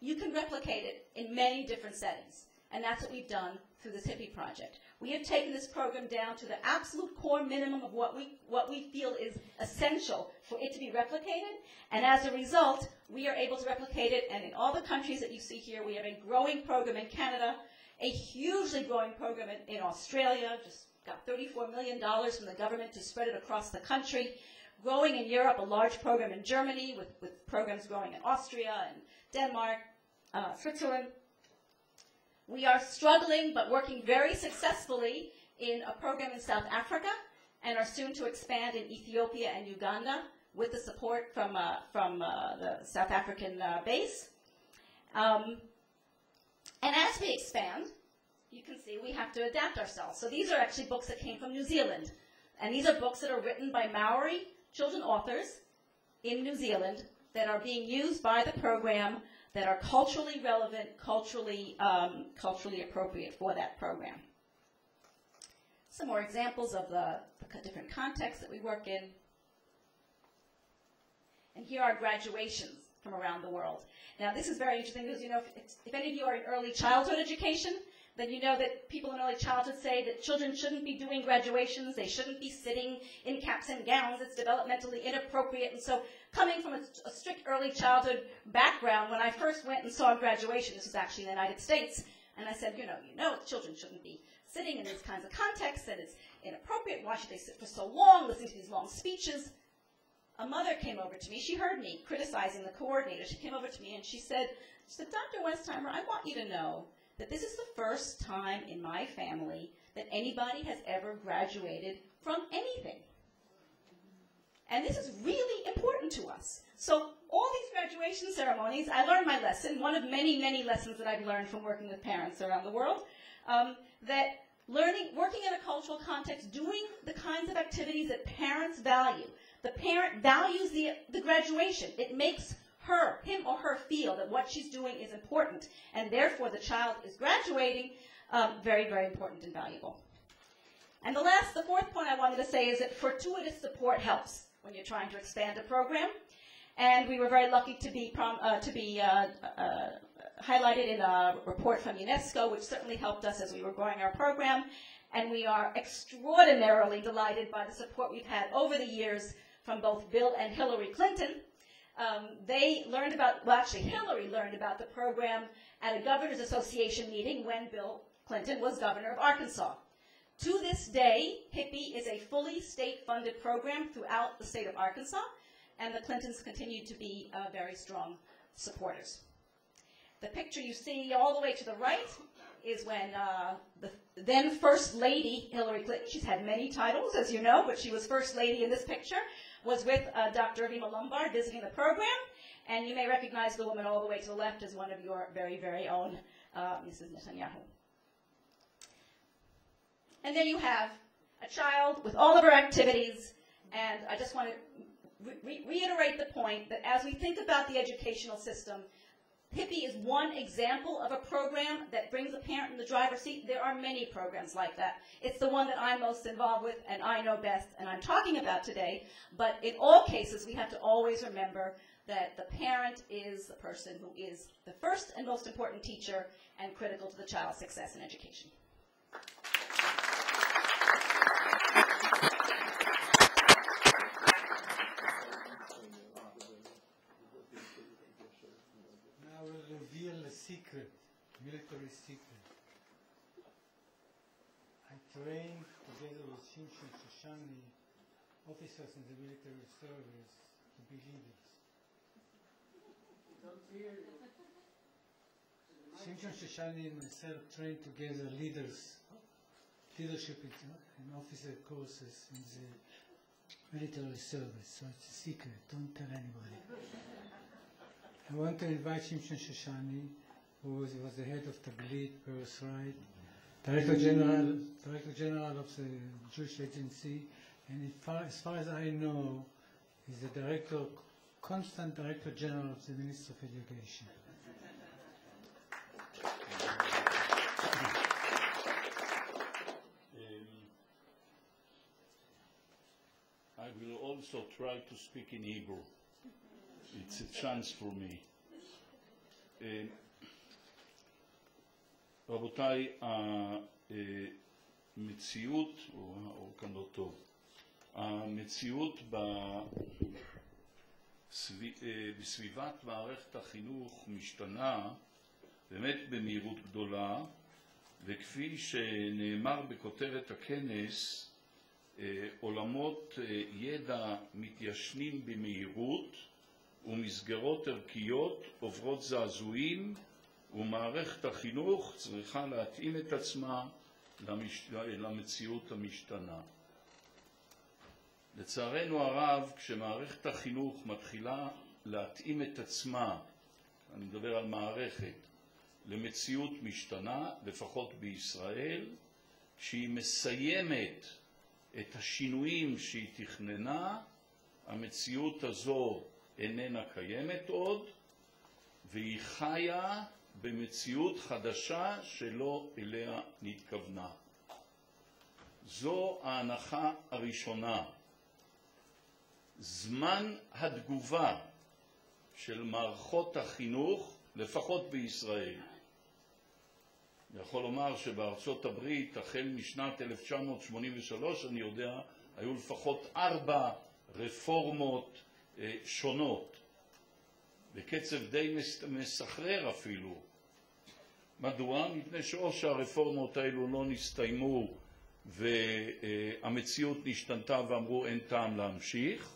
you can replicate it in many different settings. And that's what we've done through this HIPPY project. We have taken this program down to the absolute core minimum of what we, what we feel is essential for it to be replicated. And as a result, we are able to replicate it. And in all the countries that you see here, we have a growing program in Canada, a hugely growing program in, in Australia, just got $34 million from the government to spread it across the country. Growing in Europe, a large program in Germany with, with programs growing in Austria and Denmark, uh, Switzerland. We are struggling but working very successfully in a program in South Africa and are soon to expand in Ethiopia and Uganda with the support from, uh, from uh, the South African uh, base. Um, and as we expand, you can see we have to adapt ourselves. So these are actually books that came from New Zealand. And these are books that are written by Maori children authors in New Zealand that are being used by the program that are culturally relevant, culturally, um, culturally appropriate for that program. Some more examples of the, the different contexts that we work in. And here are graduations from around the world. Now, this is very interesting because, you know, if, if any of you are in early childhood education, then you know that people in early childhood say that children shouldn't be doing graduations, they shouldn't be sitting in caps and gowns, it's developmentally inappropriate. And so, coming from a, a strict early childhood background, when I first went and saw a graduation, this was actually in the United States, and I said, you know, you know, children shouldn't be sitting in these kinds of contexts, and it's inappropriate. Why should they sit for so long, listening to these long speeches? A mother came over to me. She heard me criticizing the coordinator. She came over to me and she said, she said, Dr. Westheimer, I want you to know that this is the first time in my family that anybody has ever graduated from anything. And this is really important to us. So all these graduation ceremonies, I learned my lesson, one of many, many lessons that I've learned from working with parents around the world, um, that learning, working in a cultural context, doing the kinds of activities that parents value. The parent values the, the graduation. It makes her, him or her feel that what she's doing is important, and therefore the child is graduating, um, very, very important and valuable. And the last, the fourth point I wanted to say is that fortuitous support helps when you're trying to expand a program. And we were very lucky to be, uh, to be uh, uh, highlighted in a report from UNESCO, which certainly helped us as we were growing our program. And we are extraordinarily delighted by the support we've had over the years from both Bill and Hillary Clinton. Um, they learned about, well, actually, Hillary learned about the program at a Governors Association meeting when Bill Clinton was governor of Arkansas. To this day, HIPPY is a fully state-funded program throughout the state of Arkansas, and the Clintons continue to be uh, very strong supporters. The picture you see all the way to the right is when uh, the then First Lady Hillary Clinton, she's had many titles, as you know, but she was First Lady in this picture, was with uh, Dr. Avima Lombard visiting the program, and you may recognize the woman all the way to the left as one of your very, very own uh, Mrs. Netanyahu. And there you have a child with all of her activities, and I just want to re- reiterate the point that as we think about the educational system, HIPPY is one example of a program that brings a parent in the driver's seat. There are many programs like that. It's the one that I'm most involved with and I know best and I'm talking about today. But in all cases, we have to always remember that the parent is the person who is the first and most important teacher and critical to the child's success in education. Now we'll reveal a secret, military secret. I trained together with Shimshon Shoshani, officers in the military service, to be leaders. Shimshon Shoshani and myself trained together leaders, leadership and officer courses in the military service. So it's a secret. Don't tell anybody. I want to invite Shimshon Shoshani, who was, was the head of Taglit, Right, Director General, Director General of the Jewish Agency, and far, as far as I know, he's the Director, Constant Director General of the Ministry of Education. Um, I will also try to speak in Hebrew. It's a chance for me. אה, רבותיי, המציאות, או האור כאן לא טוב, המציאות אה, בסביבת מערכת החינוך משתנה באמת במהירות גדולה, וכפי שנאמר בכותרת הכנס, אה, עולמות אה, ידע מתיישנים במהירות ומסגרות ערכיות עוברות זעזועים ומערכת החינוך צריכה להתאים את עצמה למש... למציאות המשתנה. לצערנו הרב, כשמערכת החינוך מתחילה להתאים את עצמה, אני מדבר על מערכת, למציאות משתנה, לפחות בישראל, כשהיא מסיימת את השינויים שהיא תכננה, המציאות הזו איננה קיימת עוד, והיא חיה במציאות חדשה שלא אליה נתכוונה. זו ההנחה הראשונה. זמן התגובה של מערכות החינוך, לפחות בישראל, אני יכול לומר שבארצות הברית, החל משנת 1983, אני יודע, היו לפחות ארבע רפורמות אה, שונות, בקצב די מס- מסחרר אפילו. מדוע? מפני שאו שהרפורמות האלו לא נסתיימו והמציאות נשתנתה ואמרו אין טעם להמשיך,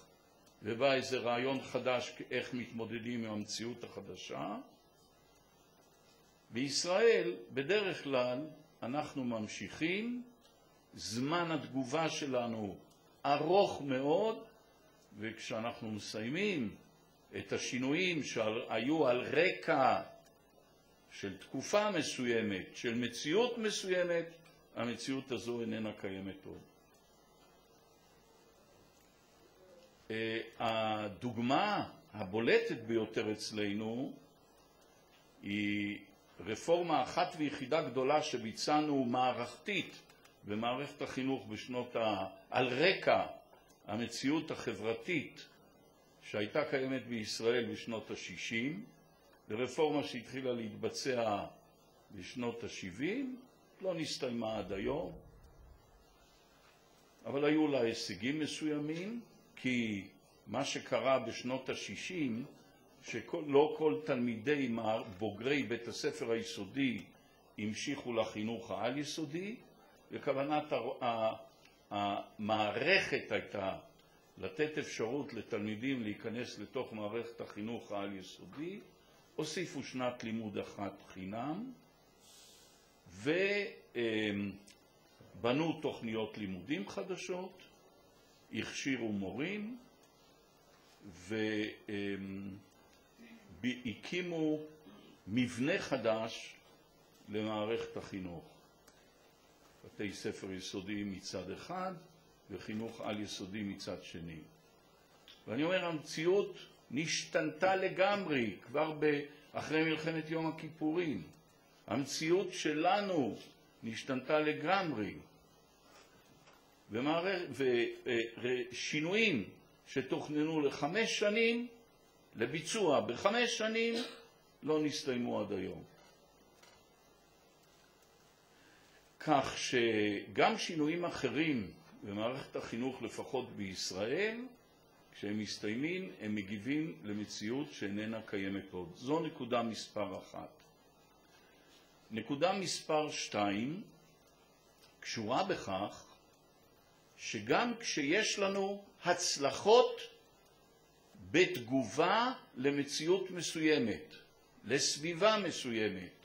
ובא איזה רעיון חדש איך מתמודדים עם המציאות החדשה. בישראל, בדרך כלל, אנחנו ממשיכים, זמן התגובה שלנו ארוך מאוד, וכשאנחנו מסיימים את השינויים שהיו על רקע של תקופה מסוימת, של מציאות מסוימת, המציאות הזו איננה קיימת עוד. אה, הדוגמה הבולטת ביותר אצלנו היא רפורמה אחת ויחידה גדולה שביצענו מערכתית במערכת החינוך בשנות ה... על רקע המציאות החברתית שהייתה קיימת בישראל בשנות ה-60, לרפורמה שהתחילה להתבצע בשנות ה-70, לא נסתיימה עד היום, אבל היו לה הישגים מסוימים, כי מה שקרה בשנות ה-60, שלא כל תלמידי בוגרי בית הספר היסודי המשיכו לחינוך העל-יסודי, וכוונת המערכת הייתה לתת אפשרות לתלמידים להיכנס לתוך מערכת החינוך העל-יסודי, הוסיפו שנת לימוד אחת חינם, ובנו תוכניות לימודים חדשות, הכשירו מורים, והקימו מבנה חדש למערכת החינוך. בתי ספר יסודיים מצד אחד וחינוך על-יסודי מצד שני. ואני אומר, המציאות נשתנתה לגמרי כבר אחרי מלחמת יום הכיפורים. המציאות שלנו נשתנתה לגמרי. ושינויים שתוכננו לחמש שנים, לביצוע בחמש שנים, לא נסתיימו עד היום. כך שגם שינויים אחרים במערכת החינוך, לפחות בישראל, כשהם מסתיימים, הם מגיבים למציאות שאיננה קיימת עוד. זו נקודה מספר אחת. נקודה מספר שתיים קשורה בכך שגם כשיש לנו הצלחות בתגובה למציאות מסוימת, לסביבה מסוימת,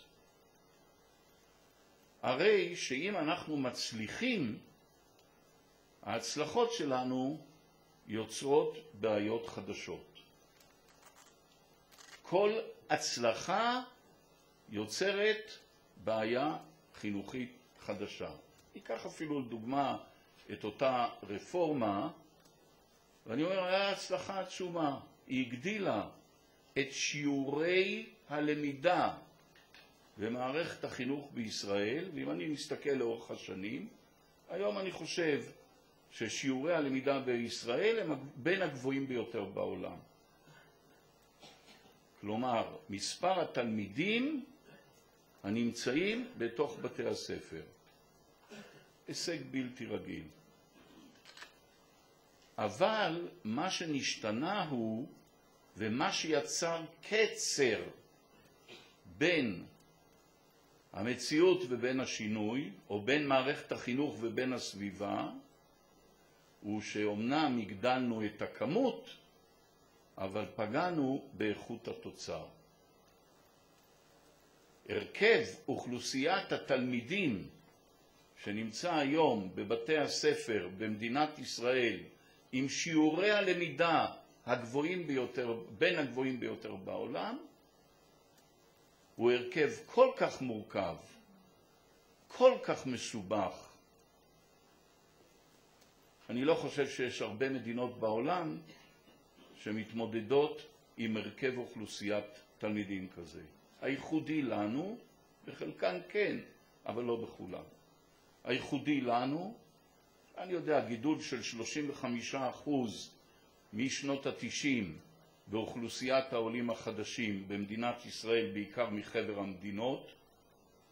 הרי שאם אנחנו מצליחים, ההצלחות שלנו יוצרות בעיות חדשות. כל הצלחה יוצרת בעיה חינוכית חדשה. ניקח אפילו לדוגמה את אותה רפורמה, ואני אומר, היה הצלחה עצומה. היא הגדילה את שיעורי הלמידה במערכת החינוך בישראל, ואם אני מסתכל לאורך השנים, היום אני חושב ששיעורי הלמידה בישראל הם בין הגבוהים ביותר בעולם. כלומר, מספר התלמידים הנמצאים בתוך בתי הספר. הישג בלתי רגיל. אבל מה שנשתנה הוא, ומה שיצר קצר בין המציאות ובין השינוי, או בין מערכת החינוך ובין הסביבה, הוא שאומנם הגדלנו את הכמות, אבל פגענו באיכות התוצר. הרכב אוכלוסיית התלמידים שנמצא היום בבתי הספר במדינת ישראל עם שיעורי הלמידה הגבוהים ביותר, בין הגבוהים ביותר בעולם, הוא הרכב כל כך מורכב, כל כך מסובך. אני לא חושב שיש הרבה מדינות בעולם שמתמודדות עם הרכב אוכלוסיית תלמידים כזה. הייחודי לנו, בחלקן כן, אבל לא בכולם. הייחודי לנו, אני יודע, גידול של 35% משנות ה-90 באוכלוסיית העולים החדשים במדינת ישראל, בעיקר מחבר המדינות,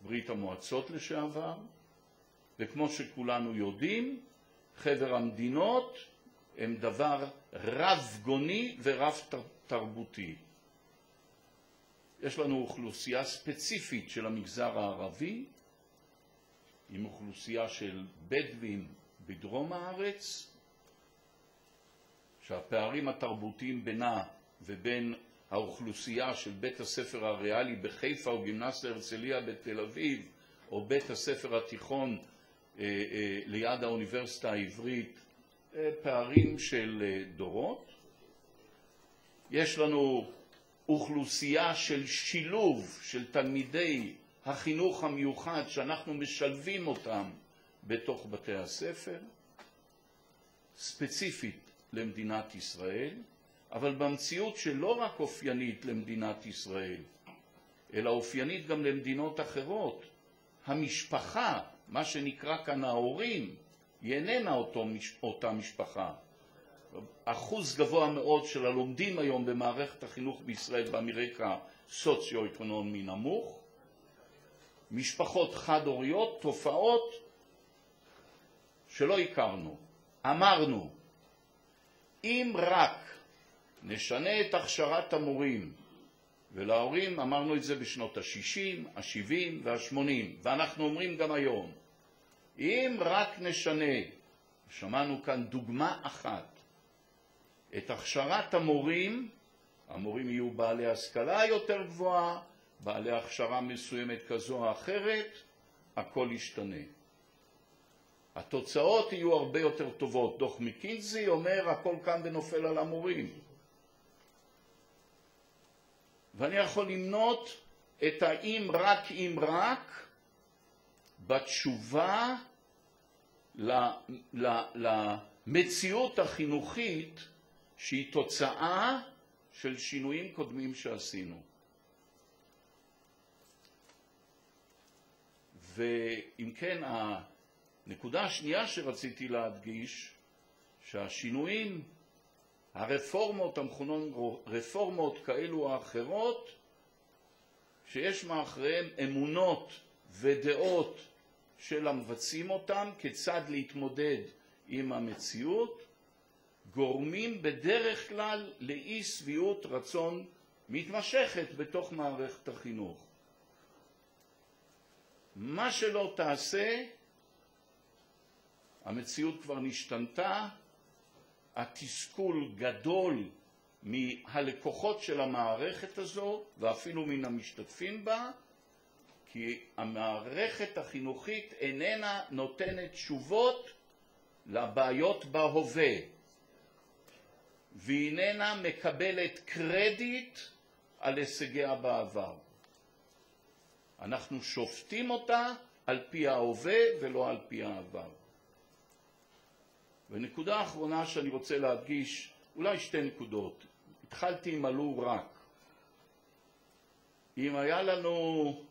ברית המועצות לשעבר, וכמו שכולנו יודעים, חבר המדינות הם דבר רב-גוני ורב-תרבותי. יש לנו אוכלוסייה ספציפית של המגזר הערבי, עם אוכלוסייה של בדואים בדרום הארץ, שהפערים התרבותיים בינה ובין האוכלוסייה של בית הספר הריאלי בחיפה או גימנסיה הרצליה בתל אביב או בית הספר התיכון ליד האוניברסיטה העברית, אה, פערים של אה, דורות. יש לנו אוכלוסייה של שילוב של תלמידי החינוך המיוחד שאנחנו משלבים אותם בתוך בתי הספר, ספציפית למדינת ישראל, אבל במציאות שלא רק אופיינית למדינת ישראל, אלא אופיינית גם למדינות אחרות. המשפחה, מה שנקרא כאן ההורים, היא איננה אותו, אותה משפחה. אחוז גבוה מאוד של הלומדים היום במערכת החינוך בישראל בא מרקע סוציו-אקונומי נמוך, משפחות חד-הוריות, תופעות שלא הכרנו. אמרנו, אם רק נשנה את הכשרת המורים, ולהורים אמרנו את זה בשנות ה-60, ה-70 וה-80, ואנחנו אומרים גם היום, אם רק נשנה, שמענו כאן דוגמה אחת, את הכשרת המורים, המורים יהיו בעלי השכלה יותר גבוהה, בעלי הכשרה מסוימת כזו או אחרת, הכל ישתנה. התוצאות יהיו הרבה יותר טובות. דוח מקינזי אומר הכל קם ונופל על המורים. ואני יכול למנות את האם רק אם רק בתשובה למציאות החינוכית שהיא תוצאה של שינויים קודמים שעשינו. ואם כן, הנקודה השנייה שרציתי להדגיש, שהשינויים, הרפורמות המכונות רפורמות כאלו או אחרות, שיש מאחוריהם אמונות ודעות של המבצעים אותם, כיצד להתמודד עם המציאות, גורמים בדרך כלל לאי שביעות רצון מתמשכת בתוך מערכת החינוך. מה שלא תעשה, המציאות כבר נשתנתה, התסכול גדול מהלקוחות של המערכת הזו ואפילו מן המשתתפים בה, כי המערכת החינוכית איננה נותנת תשובות לבעיות בהווה, והיא איננה מקבלת קרדיט על הישגיה בעבר. אנחנו שופטים אותה על פי ההווה ולא על פי העבר. ונקודה אחרונה שאני רוצה להדגיש, אולי שתי נקודות. התחלתי עם עלו רק. אם היה לנו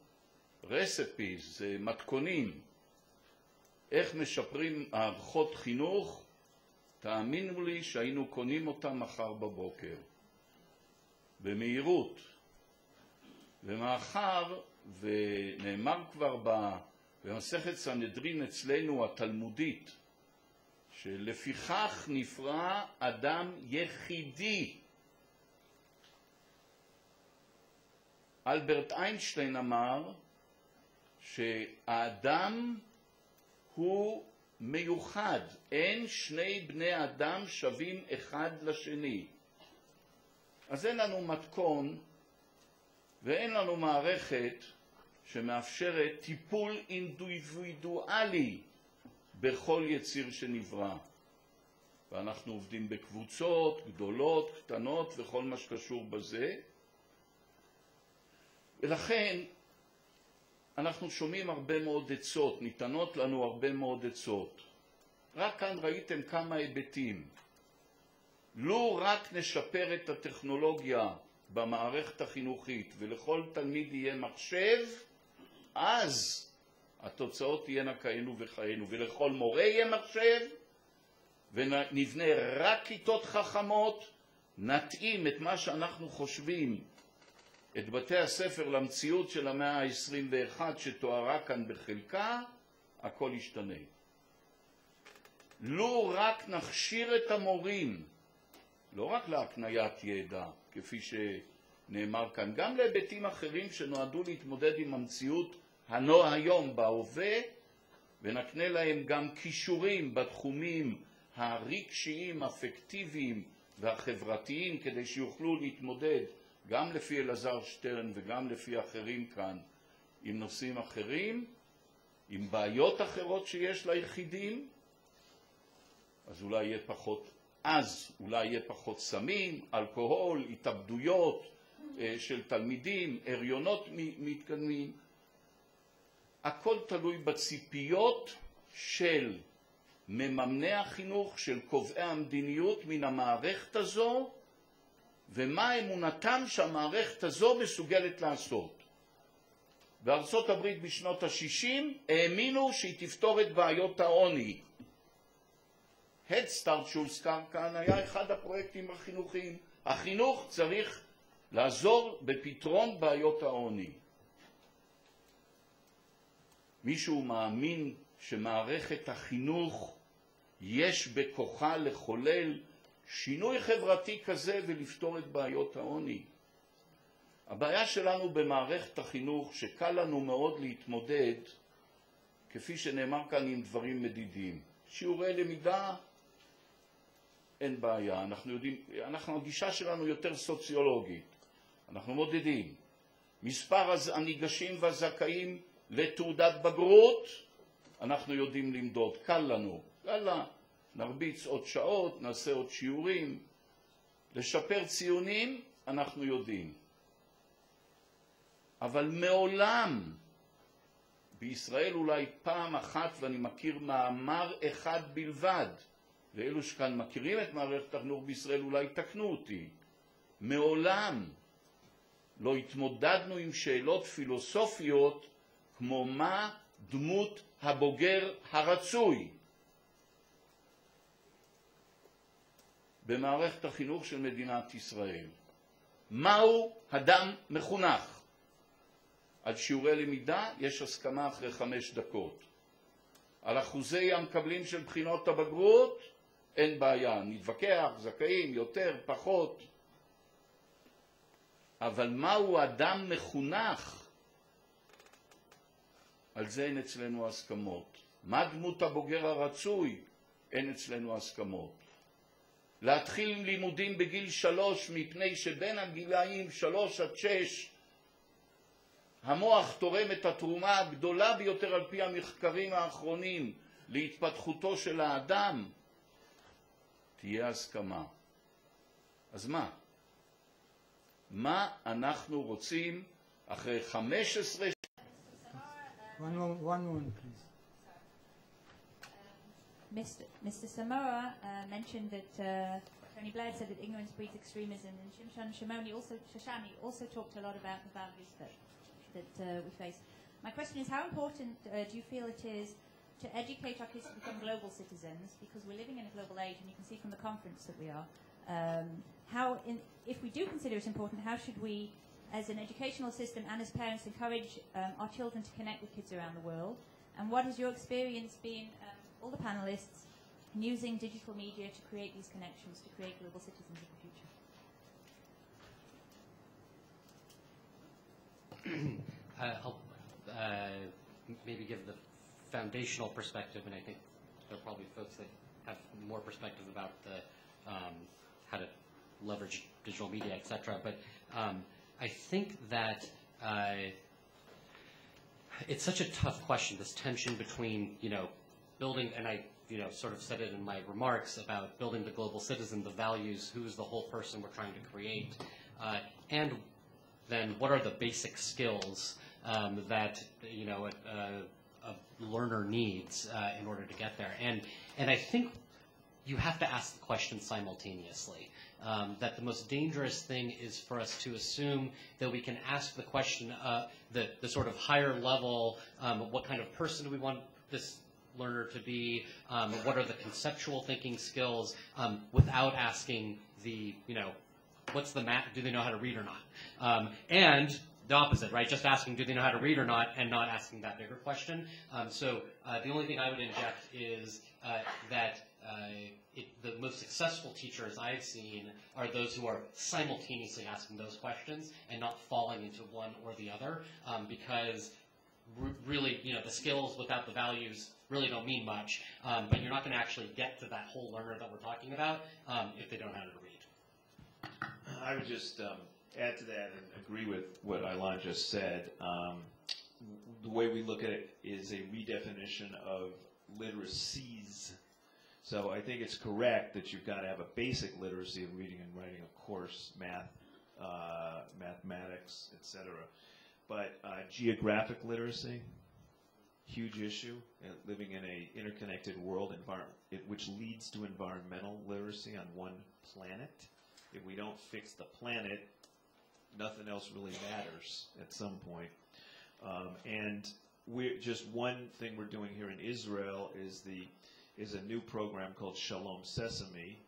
רספיס, מתכונים, איך משפרים הערכות חינוך, תאמינו לי שהיינו קונים אותם מחר בבוקר, במהירות. ומאחר ונאמר כבר במסכת סנהדרין אצלנו התלמודית, שלפיכך נפרע אדם יחידי. אלברט איינשטיין אמר שהאדם הוא מיוחד, אין שני בני אדם שווים אחד לשני. אז אין לנו מתכון ואין לנו מערכת שמאפשרת טיפול אינדיבידואלי בכל יציר שנברא. ואנחנו עובדים בקבוצות גדולות, קטנות וכל מה שקשור בזה. ולכן אנחנו שומעים הרבה מאוד עצות, ניתנות לנו הרבה מאוד עצות. רק כאן ראיתם כמה היבטים. לו רק נשפר את הטכנולוגיה במערכת החינוכית ולכל תלמיד יהיה מחשב, אז התוצאות תהיינה כאלו וכאלו, ולכל מורה יהיה מחשב, ונבנה רק כיתות חכמות, נתאים את מה שאנחנו חושבים את בתי הספר למציאות של המאה ה-21 שתוארה כאן בחלקה, הכל ישתנה. לו רק נכשיר את המורים, לא רק להקניית ידע, כפי שנאמר כאן, גם להיבטים אחרים שנועדו להתמודד עם המציאות הנו היום בהווה, ונקנה להם גם כישורים בתחומים הרגשיים, אפקטיביים והחברתיים, כדי שיוכלו להתמודד גם לפי אלעזר שטרן וגם לפי אחרים כאן עם נושאים אחרים, עם בעיות אחרות שיש ליחידים, אז אולי יהיה פחות, אז אולי יהיה פחות סמים, אלכוהול, התאבדויות אה, של תלמידים, הריונות מתקדמים. הכל תלוי בציפיות של מממני החינוך, של קובעי המדיניות מן המערכת הזו, ומה אמונתם שהמערכת הזו מסוגלת לעשות. בארצות הברית בשנות ה-60 האמינו שהיא תפתור את בעיות העוני. הדסטארט שהוזכר כאן היה אחד הפרויקטים החינוכיים. החינוך צריך לעזור בפתרון בעיות העוני. מישהו מאמין שמערכת החינוך יש בכוחה לחולל שינוי חברתי כזה ולפתור את בעיות העוני. הבעיה שלנו במערכת החינוך שקל לנו מאוד להתמודד, כפי שנאמר כאן, עם דברים מדידים. שיעורי למידה, אין בעיה, אנחנו יודעים, אנחנו, הגישה שלנו יותר סוציולוגית, אנחנו מודדים. מספר הניגשים והזכאים לתעודת בגרות, אנחנו יודעים למדוד, קל לנו, יאללה, נרביץ עוד שעות, נעשה עוד שיעורים. לשפר ציונים, אנחנו יודעים. אבל מעולם, בישראל אולי פעם אחת, ואני מכיר מאמר אחד בלבד, ואלו שכאן מכירים את מערכת החינוך בישראל אולי יתקנו אותי, מעולם לא התמודדנו עם שאלות פילוסופיות כמו מה דמות הבוגר הרצוי. במערכת החינוך של מדינת ישראל. מהו אדם מחונך? על שיעורי למידה יש הסכמה אחרי חמש דקות. על אחוזי המקבלים של בחינות הבגרות אין בעיה, נתווכח, זכאים, יותר, פחות. אבל מהו אדם מחונך? על זה אין אצלנו הסכמות. מה דמות הבוגר הרצוי? אין אצלנו הסכמות. להתחיל לימודים בגיל שלוש, מפני שבין הגילאים שלוש עד שש המוח תורם את התרומה הגדולה ביותר על פי המחקרים האחרונים להתפתחותו של האדם, תהיה הסכמה. אז מה? מה אנחנו רוצים אחרי חמש עשרה... One one moment, please. Mr. Mr. Samoa uh, mentioned that uh, Tony Blair said that ignorance breeds extremism, and Shimshon Shimoni also, Shoshani also talked a lot about the values that that uh, we face. My question is, how important uh, do you feel it is to educate our kids to become global citizens? Because we're living in a global age, and you can see from the conference that we are. Um, how, in, if we do consider it important, how should we, as an educational system and as parents, encourage um, our children to connect with kids around the world? And what has your experience been? All the panelists in using digital media to create these connections, to create global citizens of the future? uh, I'll uh, maybe give the foundational perspective, and I think there are probably folks that have more perspective about the um, how to leverage digital media, et cetera. But um, I think that uh, it's such a tough question, this tension between, you know, building, and I you know, sort of said it in my remarks about building the global citizen, the values, who's the whole person we're trying to create, uh, and then what are the basic skills um, that you know a, a, a learner needs uh, in order to get there. And and I think you have to ask the question simultaneously. Um, that the most dangerous thing is for us to assume that we can ask the question, uh, the, the sort of higher level, um, what kind of person do we want this learner to be, um, what are the conceptual thinking skills, um, without asking the, you know, what's the math? Do they know how to read or not? Um, and the opposite, right? Just asking, do they know how to read or not, and not asking that bigger question. Um, so uh, the only thing I would inject is uh, that uh, it, the most successful teachers I've seen are those who are simultaneously asking those questions and not falling into one or the other, um, because really, you know, the skills without the values really don't mean much. Um, but you're not going to actually get to that whole learner that we're talking about um, if they don't know how to read. I would just um, add to that and agree with what Ilan just said. Um, the way we look at it is a redefinition of literacies. So I think it's correct that you've got to have a basic literacy of reading and writing, of course, math, uh, mathematics, etc. But uh, geographic literacy, huge issue. uh, living in a interconnected world, it, which leads to environmental literacy on one planet. If we don't fix the planet, nothing else really matters at some point. Um, and we just one thing we're doing here in Israel is the is a new program called Shalom Sesame,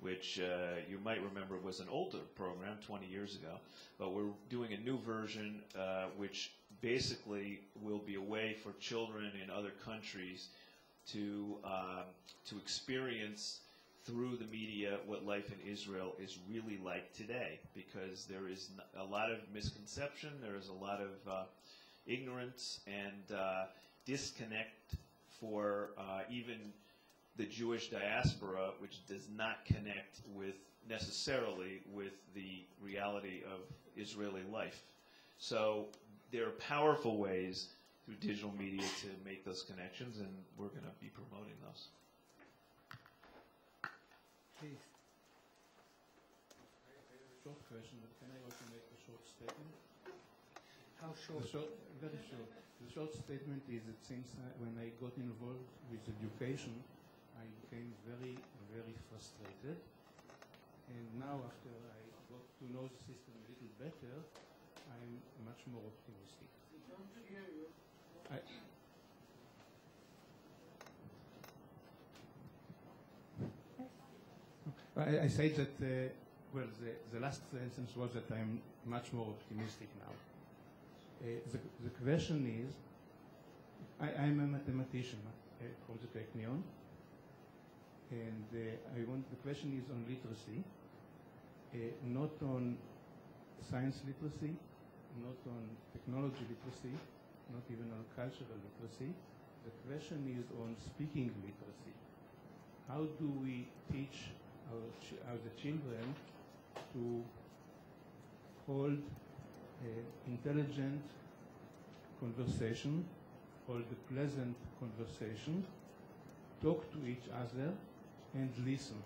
which uh, you might remember was an older program 20 years ago, but we're doing a new version uh, which basically will be a way for children in other countries to uh, to experience through the media what life in Israel is really like today, because there is a lot of misconception, there is a lot of uh, ignorance and uh, disconnect for uh, even the Jewish diaspora, which does not connect with necessarily with the reality of Israeli life. So there are powerful ways through digital media to make those connections, and we're going to be promoting those. Please. Short question, but can I also make a short statement? How The short? short, very short. The short statement is that since I, when I got involved with education, I became very, very frustrated. And now after I got to know the system a little better, I'm much more optimistic. I, I, I say that, uh, well, the, the last sentence was that I'm much more optimistic now. Uh, the, the question is, I, I'm a mathematician uh, from the Technion, and uh, I want, the question is on literacy, uh, not on science literacy, not on technology literacy, not even on cultural literacy. The question is on speaking literacy. How do we teach our, ch- our children to hold uh, intelligent conversation, hold a pleasant conversation, talk to each other, and listen.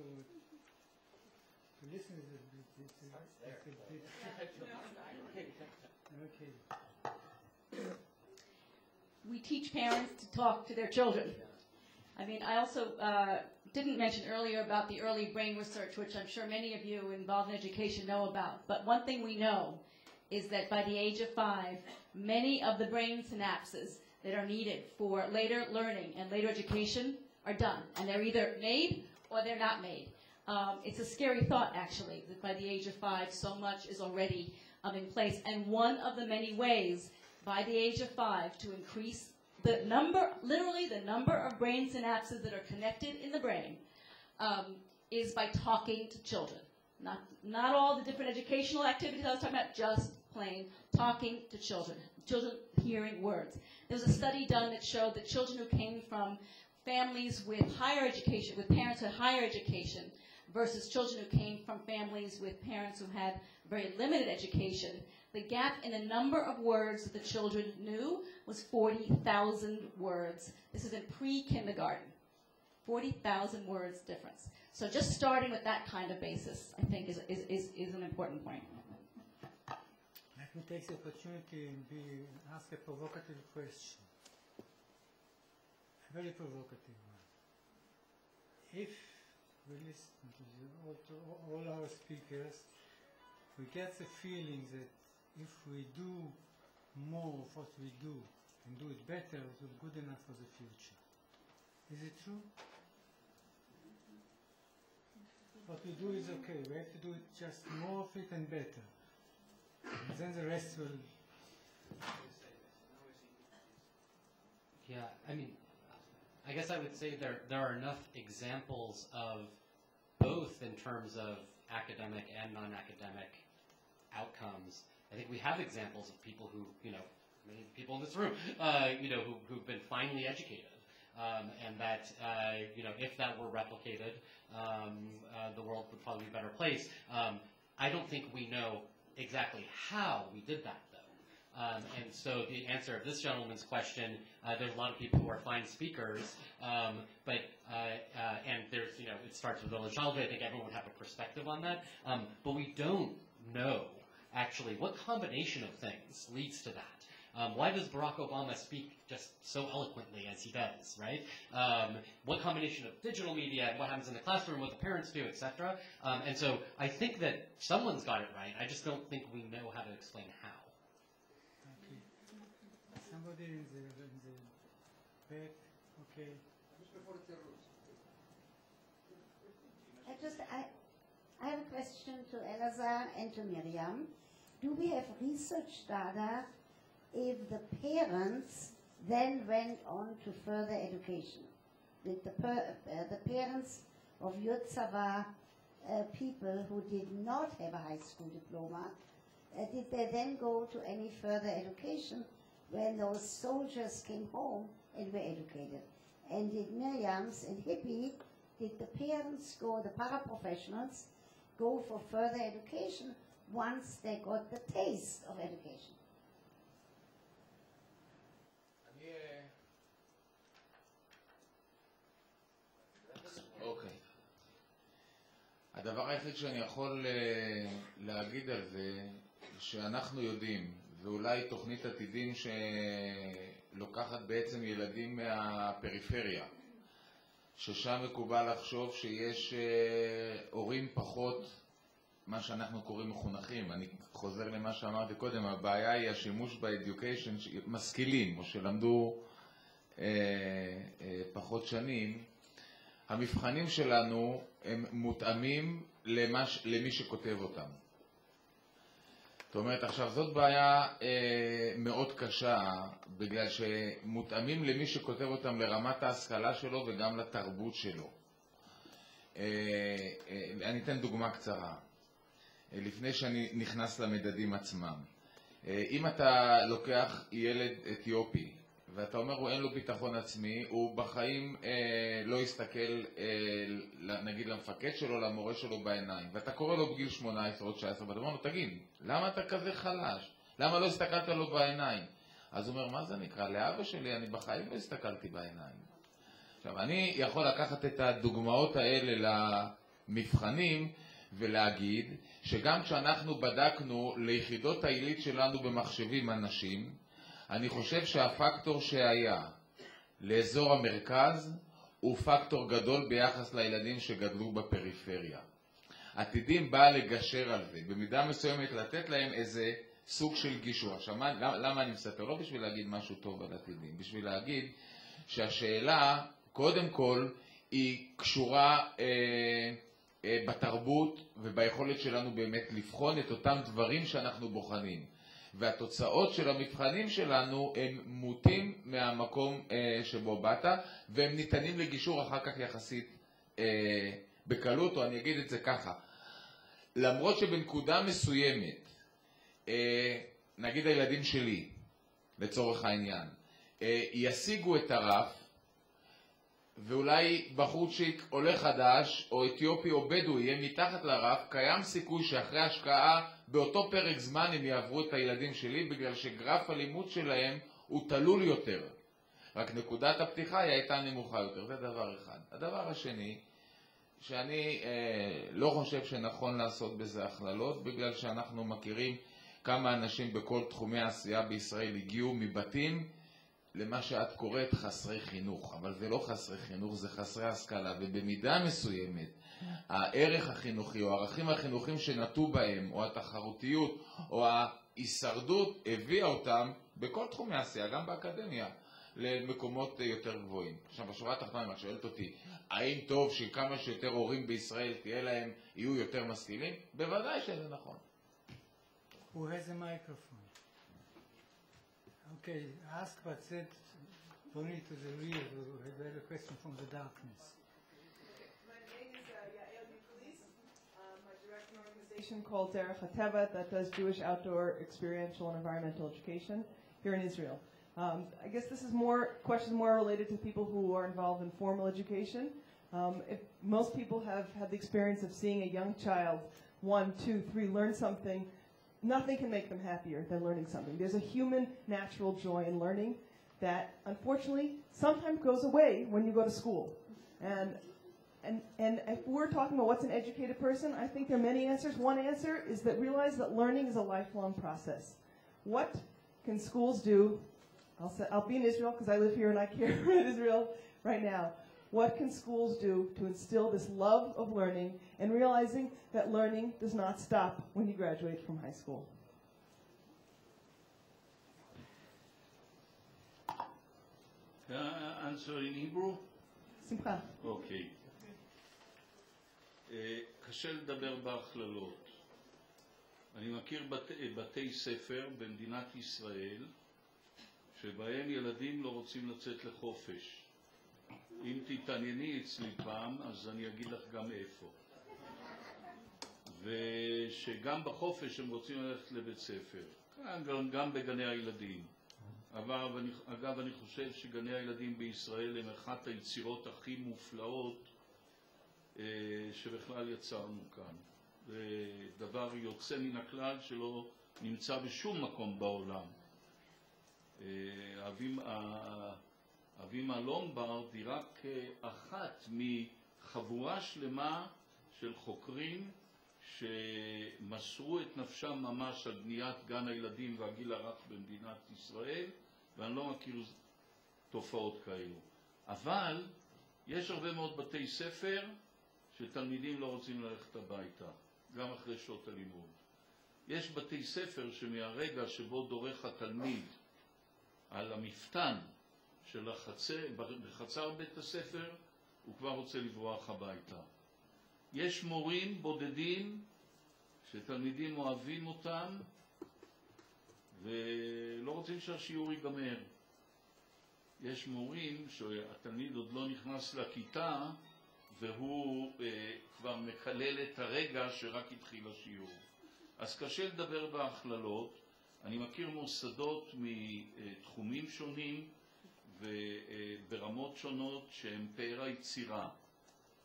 Anybody wants to, to listen to this? It's a, it's a bit. Okay. we teach parents to talk to their children. I mean, I also uh, didn't mention earlier about the early brain research, which I'm sure many of you involved in education know about. But one thing we know is that by the age of five, many of the brain synapses that are needed for later learning and later education are done. And they're either made or they're not made. Um, it's a scary thought, actually, that by the age of five, so much is already um, in place. And one of the many ways by the age of five to increase the number, literally the number of brain synapses that are connected in the brain, um, is by talking to children. Not, not all the different educational activities I was talking about, just plain talking to children, children hearing words. There was a study done that showed that children who came from families with higher education, with parents with higher education, versus children who came from families with parents who had very limited education, the gap in the number of words that the children knew was 40,000 words. This is in pre-kindergarten. 40,000 words difference. So just starting with that kind of basis, I think, is, is, is, is an important point. Let me take the opportunity and be, ask a provocative question. Very provocative one. If we listen to, the, all, to all our speakers, we get the feeling that if we do more of what we do and do it better, it will be good enough for the future. Is it true? What we do is okay. We have to do it just more of it and better. And then the rest will. Yeah, I mean, I guess I would say there there are enough examples of both in terms of academic and non-academic outcomes. I think we have examples of people who, you know, many people in this room, uh, you know, who, who've been finely educated. Um, and that, uh, you know, if that were replicated, um, uh, the world would probably be a better place. Um, I don't think we know exactly how we did that. Um, and so the answer of this gentleman's question, uh, there's a lot of people who are fine speakers, um, but uh, uh, and there's you know it starts with Olajalve. I think everyone would have a perspective on that, um, but we don't know actually what combination of things leads to that. Um, why does Barack Obama speak just so eloquently as he does, right? Um, what combination of digital media and what happens in the classroom, what the parents do, etc. Um, and so I think that someone's got it right. I just don't think we know how to explain how. Somebody in the in the back. Okay. I just I, I have a question to Elazar and to Miriam. Do we have research data if the parents then went on to further education? Did the, per, uh, the parents of Yotzava uh, people who did not have a high school diploma, uh, did they then go to any further education when those soldiers came home and were educated. And did Miriam's and HIPPY, did the parents go, the paraprofessionals, go for further education once they got the taste of education? הדבר היחיד שאני יכול להגיד על זה, שאנחנו יודעים, ואולי תוכנית עתידים שלוקחת בעצם ילדים מהפריפריה, ששם מקובל לחשוב שיש אה, הורים פחות, מה שאנחנו קוראים מחונכים. אני חוזר למה שאמרתי קודם, הבעיה היא השימוש באדיוקיישן, משכילים, או שלמדו אה, אה, פחות שנים, המבחנים שלנו הם מותאמים למש, למי שכותב אותם. זאת אומרת, עכשיו זאת בעיה אה, מאוד קשה, בגלל שמותאמים למי שכותב אותם לרמת ההשכלה שלו וגם לתרבות שלו. אה, אה, אני אתן דוגמה קצרה, אה, לפני שאני נכנס למדדים עצמם. אה, אם אתה לוקח ילד אתיופי ואתה אומר, הוא אין לו ביטחון עצמי, הוא בחיים אה, לא יסתכל, אה, נגיד, למפקד שלו, למורה שלו בעיניים. ואתה קורא לו בגיל 18 או 19, ואתה אומר לו, תגיד, למה אתה כזה חלש? למה לא הסתכלת לו בעיניים? אז הוא אומר, מה זה נקרא? לאבא שלי אני בחיים לא הסתכלתי בעיניים. עכשיו, אני יכול לקחת את הדוגמאות האלה למבחנים ולהגיד שגם כשאנחנו בדקנו ליחידות העילית שלנו במחשבים אנשים, אני חושב שהפקטור שהיה לאזור המרכז הוא פקטור גדול ביחס לילדים שגדלו בפריפריה. עתידים בא לגשר על זה, במידה מסוימת לתת להם איזה סוג של גישור. עכשיו, למה, למה אני מספר? לא בשביל להגיד משהו טוב על עתידים, בשביל להגיד שהשאלה, קודם כל, היא קשורה אה, אה, בתרבות וביכולת שלנו באמת לבחון את אותם דברים שאנחנו בוחנים. והתוצאות של המבחנים שלנו הם מוטים מהמקום אה, שבו באת, והם ניתנים לגישור אחר כך יחסית אה, בקלות, או אני אגיד את זה ככה, למרות שבנקודה מסוימת, אה, נגיד הילדים שלי, לצורך העניין, אה, ישיגו את הרף, ואולי בחורצ'יק עולה חדש, או אתיופי או בדואי יהיה מתחת לרף, קיים סיכוי שאחרי השקעה באותו פרק זמן הם יעברו את הילדים שלי, בגלל שגרף הלימוד שלהם הוא תלול יותר. רק נקודת הפתיחה היא הייתה נמוכה יותר, זה דבר אחד. הדבר השני, שאני אה, לא חושב שנכון לעשות בזה הכללות, בגלל שאנחנו מכירים כמה אנשים בכל תחומי העשייה בישראל הגיעו מבתים למה שאת קוראת חסרי חינוך, אבל זה לא חסרי חינוך, זה חסרי השכלה, ובמידה מסוימת הערך החינוכי או הערכים החינוכיים שנטו בהם, או התחרותיות, או ההישרדות, הביאה אותם בכל תחומי העשייה, גם באקדמיה, למקומות יותר גבוהים. עכשיו, בשורה התחתונה, אם את שואלת אותי, האם טוב שכמה שיותר הורים בישראל תהיה להם, יהיו יותר משכילים? בוודאי שזה נכון. Has a microphone? Okay, ask but said only to the real who had a question from the darkness. My name is uh. Um, organization called Derech HaTeva that does Jewish outdoor experiential and environmental education here in Israel. Um, I guess this is more questions more related to people who are involved in formal education. Um, if most people have had the experience of seeing a young child, one, two, three, learn something, nothing can make them happier than learning something. There's a human natural joy in learning that unfortunately sometimes goes away when you go to school. And and, and if we're talking about what's an educated person, I think there are many answers. One answer is that realize that learning is a lifelong process. What can schools do? I'll, say, I'll be in Israel because I live here and I care about Israel right now. What can schools do to instill this love of learning and realizing that learning does not stop when you graduate from high school? Can I answer in Hebrew? Simcha. אוקיי. אה, קשה לדבר בהכללות. אני מכיר בת, בתי ספר במדינת ישראל שבהם ילדים לא רוצים לצאת לחופש. אם תתענייני אצלי פעם, אז אני אגיד לך גם איפה. ושגם בחופש הם רוצים ללכת לבית ספר, גם, גם בגני הילדים. אבל, אני, אגב, אני חושב שגני הילדים בישראל הם אחת היצירות הכי מופלאות אה, שבכלל יצרנו כאן. זה דבר יוצא מן הכלל שלא נמצא בשום מקום בעולם. אה, אבימה, אבימה לומברד היא רק אה, אחת מחבורה שלמה של חוקרים שמסרו את נפשם ממש על בניית גן הילדים והגיל הרך במדינת ישראל, ואני לא מכיר תופעות כאלו. אבל יש הרבה מאוד בתי ספר שתלמידים לא רוצים ללכת הביתה, גם אחרי שעות הלימוד. יש בתי ספר שמהרגע שבו דורך התלמיד על המפתן של החצר, בחצר בית הספר, הוא כבר רוצה לברוח הביתה. יש מורים בודדים שתלמידים אוהבים אותם ולא רוצים שהשיעור ייגמר. יש מורים שהתלמיד עוד לא נכנס לכיתה והוא אה, כבר מקלל את הרגע שרק התחיל השיעור. אז קשה לדבר בהכללות. אני מכיר מוסדות מתחומים שונים וברמות שונות שהם פאר היצירה,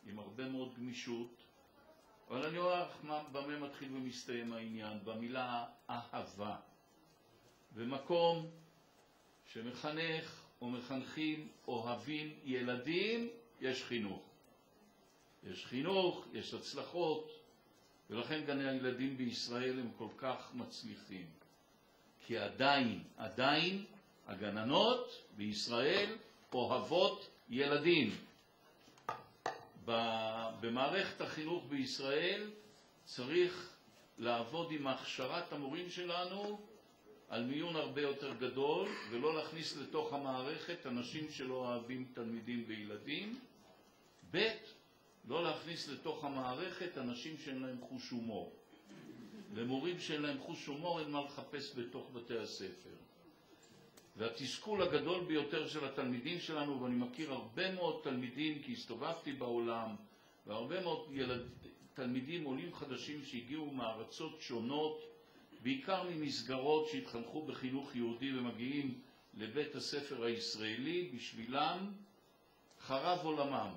עם הרבה מאוד גמישות, אבל אני רואה במה מתחיל ומסתיים העניין, במילה אהבה. במקום שמחנך או מחנכים אוהבים ילדים, יש חינוך. יש חינוך, יש הצלחות, ולכן גני הילדים בישראל הם כל כך מצליחים. כי עדיין, עדיין הגננות בישראל אוהבות ילדים. במערכת החינוך בישראל צריך לעבוד עם הכשרת המורים שלנו על מיון הרבה יותר גדול ולא להכניס לתוך המערכת אנשים שלא אוהבים תלמידים וילדים. ב', לא להכניס לתוך המערכת אנשים שאין להם חוש הומור. למורים שאין להם חוש הומור אין מה לחפש בתוך בתי הספר. והתסכול הגדול ביותר של התלמידים שלנו, ואני מכיר הרבה מאוד תלמידים כי הסתובבתי בעולם, והרבה מאוד ילד, תלמידים עולים חדשים שהגיעו מארצות שונות, בעיקר ממסגרות שהתחנכו בחינוך יהודי ומגיעים לבית הספר הישראלי, בשבילם חרב עולמם.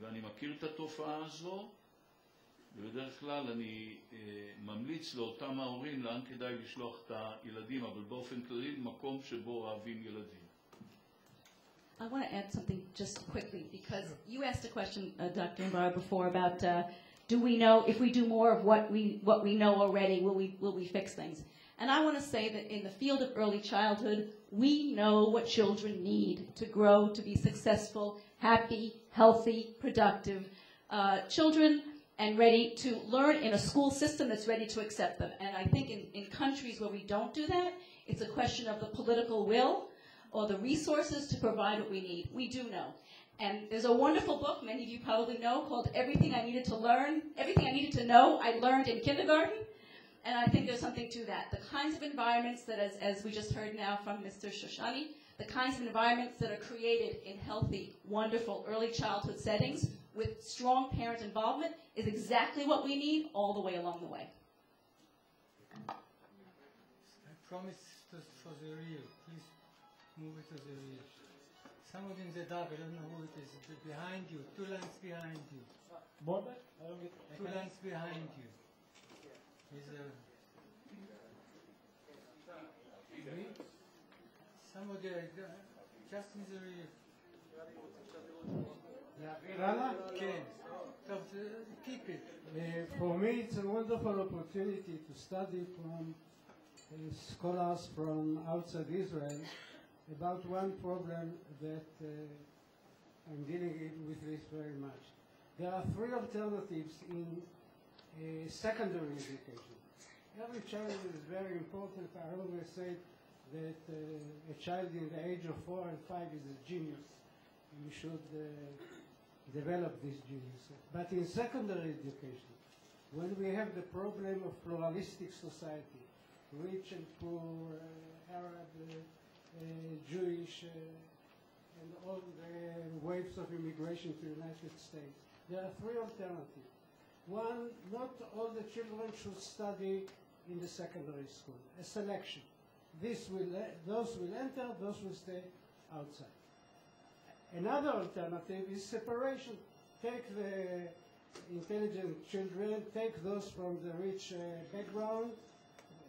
ואני מכיר את התופעה הזו, ובדרך כלל אני אה, ממליץ לאותם ההורים לאן כדאי לשלוח את הילדים, אבל באופן כללי מקום שבו אוהבים ילדים. I want to add something just quickly because you asked a question, uh, Dr. Ibarra, before about uh, do we know if we do more of what we what we know already, will we will we fix things? And I want to say that in the field of early childhood, we know what children need to grow to be successful, happy, healthy, productive uh, children and ready to learn in a school system that's ready to accept them. And I think in, in countries where we don't do that, it's a question of the political will or the resources to provide what we need. We do know. And there's a wonderful book, many of you probably know, called Everything I Needed to Learn, Everything I Needed to Know, I Learned in Kindergarten. And I think there's something to that. The kinds of environments that, as, as we just heard now from Mr. Shoshani, the kinds of environments that are created in healthy, wonderful early childhood settings with strong parent involvement is exactly what we need all the way along the way. I promise to, for the real. Please move it to the real. Someone in the dark, I don't know who it is. It's behind you, two lines behind you. More? I don't get. I Two can't- lines behind you. Is a? Somebody uh, just in the real. Rana? Keep it. Uh, for me, it's a wonderful opportunity to study from uh, scholars from outside Israel about one problem that uh, I'm dealing with this very much. There are three alternatives in uh, secondary education. Every child is very important. I always say that uh, a child in the age of four and five is a genius. You should uh, develop this genius. But in secondary education, when we have the problem of pluralistic society, rich and poor, uh, Arab, uh, uh, Jewish, uh, and all the waves of immigration to the United States, there are three alternatives. One, not all the children should study in the secondary school, a selection. This will, e- those will enter, those will stay outside. Another alternative is separation. Take the intelligent children, take those from the rich uh, background,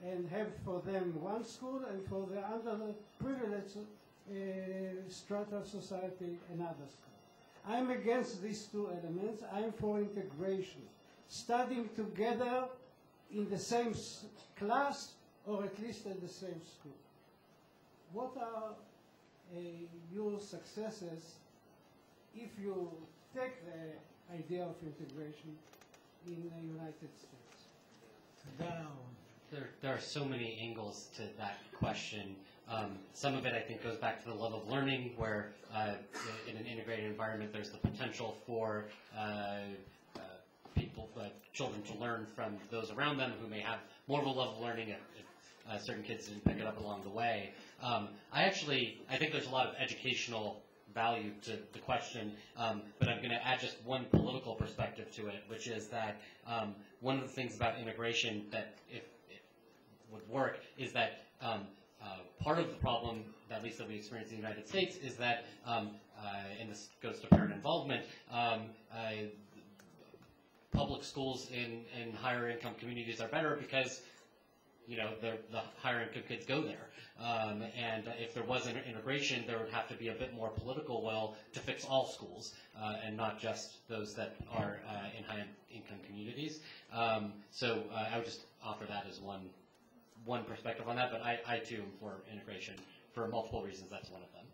and have for them one school, and for the underprivileged uh, strata of society another school. I'm against these two elements. I'm for integration, studying together in the same class or at least at the same school. What are uh, your successes if you take the idea of integration in the United States? Down. There, there are so many angles to that question. Um, some of it, I think, goes back to the love of learning, where uh, in an integrated environment, there's the potential for uh, uh people, uh, children to learn from those around them who may have more of a love of learning uh, certain kids didn't pick it up along the way. Um, I actually, I think there's a lot of educational value to the question, um, but I'm going to add just one political perspective to it, which is that um, one of the things about immigration that if it would work is that um, uh, part of the problem, at least that we experience in the United States, is that, um, uh, and this goes to parent involvement, um, uh, public schools in, in higher income communities are better because you know, the, the higher income kids go there. Um, and if there was an integration, there would have to be a bit more political will to fix all schools uh, and not just those that are uh, in high income communities. Um, so uh, I would just offer that as one one perspective on that. But I, I too am for integration for multiple reasons. That's one of them.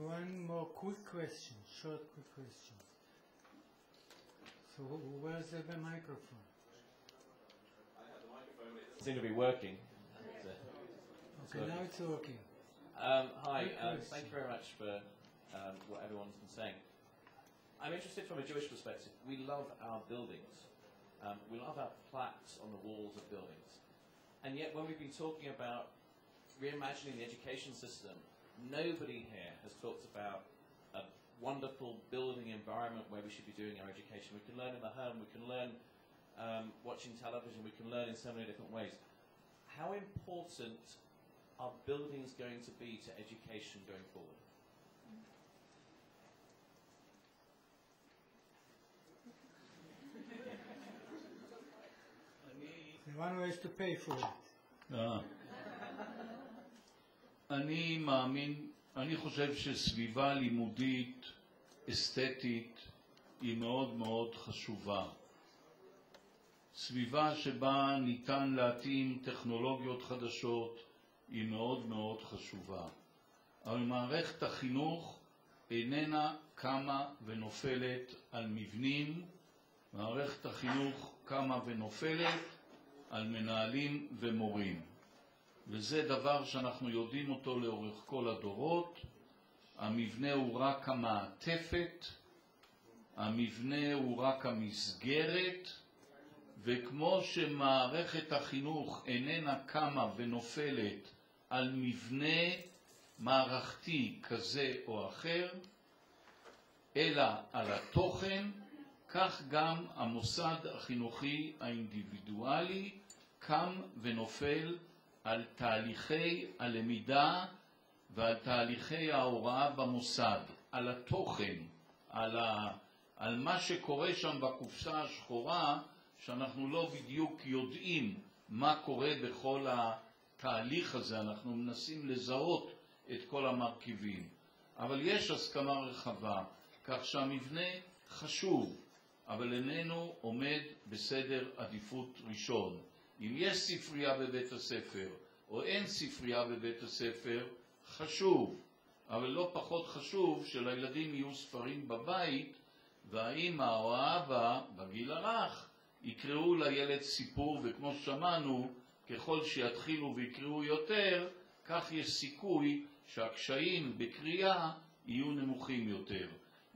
One more quick question, short quick question. So where's the microphone? It seem to be working. Okay, now it's working. Um, hi, um, thank you very much for um, what everyone's been saying. I'm interested from a Jewish perspective. We love our buildings. Um, we love our plaques on the walls of buildings. And yet, when we've been talking about reimagining the education system, nobody here has talked about wonderful building environment where we should be doing our education. We can learn in the home, we can learn um, watching television, we can learn in so many different ways. How important are buildings going to be to education going forward? The one way is to pay for it. אה. אני מאמין, אני חושב שסביבה לימודית, אסתטית, היא מאוד מאוד חשובה. סביבה שבה ניתן להתאים טכנולוגיות חדשות היא מאוד מאוד חשובה. אבל מערכת החינוך איננה קמה ונופלת על מבנים, מערכת החינוך קמה ונופלת על מנהלים ומורים. וזה דבר שאנחנו יודעים אותו לאורך כל הדורות. המבנה הוא רק המעטפת, המבנה הוא רק המסגרת, וכמו שמערכת החינוך איננה קמה ונופלת על מבנה מערכתי כזה או אחר, אלא על התוכן, כך גם המוסד החינוכי האינדיבידואלי קם ונופל על תהליכי הלמידה ועל תהליכי ההוראה במוסד, על התוכן, על, ה, על מה שקורה שם בקופסה השחורה, שאנחנו לא בדיוק יודעים מה קורה בכל התהליך הזה, אנחנו מנסים לזהות את כל המרכיבים. אבל יש הסכמה רחבה, כך שהמבנה חשוב, אבל איננו עומד בסדר עדיפות ראשון. אם יש ספרייה בבית הספר או אין ספרייה בבית הספר, חשוב, אבל לא פחות חשוב שלילדים יהיו ספרים בבית והאימא או האבא בגיל הרך יקראו לילד סיפור, וכמו ששמענו, ככל שיתחילו ויקראו יותר, כך יש סיכוי שהקשיים בקריאה יהיו נמוכים יותר.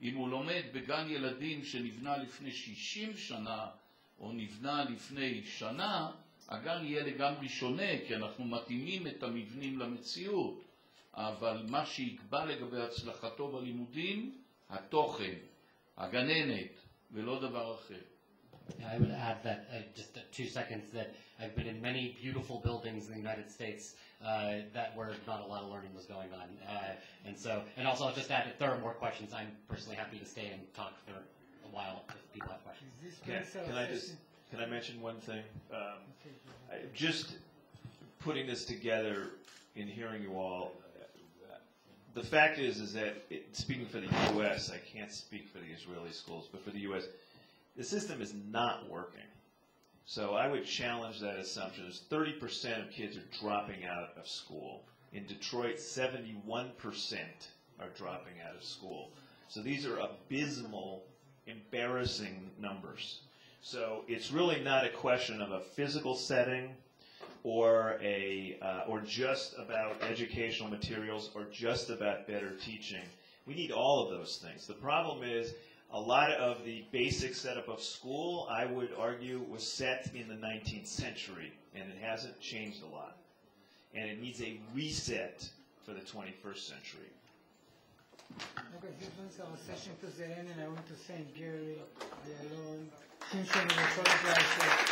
אם הוא לומד בגן ילדים שנבנה לפני 60 שנה, או נבנה לפני שנה, הגן יהיה לגמרי שונה, כי אנחנו מתאימים את המבנים למציאות. אבל מה שיקבע לגבי הצלחתו בלימודים, התוכן, הגננת, ולא דבר אחר. I would add that, uh, just uh, two seconds, that I've been in many beautiful buildings in the United States uh, that where not a lot of learning was going on. Uh, and so, and also I'll just add, if there are more questions, I'm personally happy to stay and talk for a while if people have questions. Is this Can, can I just? Can I mention one thing? Um. I- Just putting this together in hearing you all, the fact is, is that, it- speaking for the U.S., I can't speak for the Israeli schools, but for the U.S., the system is not working. So I would challenge that assumption. There's 30% of kids are dropping out of school. In Detroit, 71% are dropping out of school. So these are abysmal, embarrassing numbers. So it's really not a question of a physical setting or a uh, or just about educational materials or just about better teaching. We need all of those things. The problem is a lot of the basic setup of school, I would argue, was set in the 19th century, and it hasn't changed a lot. And it needs a reset for the 21st century. Okay, this brings our session to the end, and I want to thank Gary, Ayalon, Shimshon, and the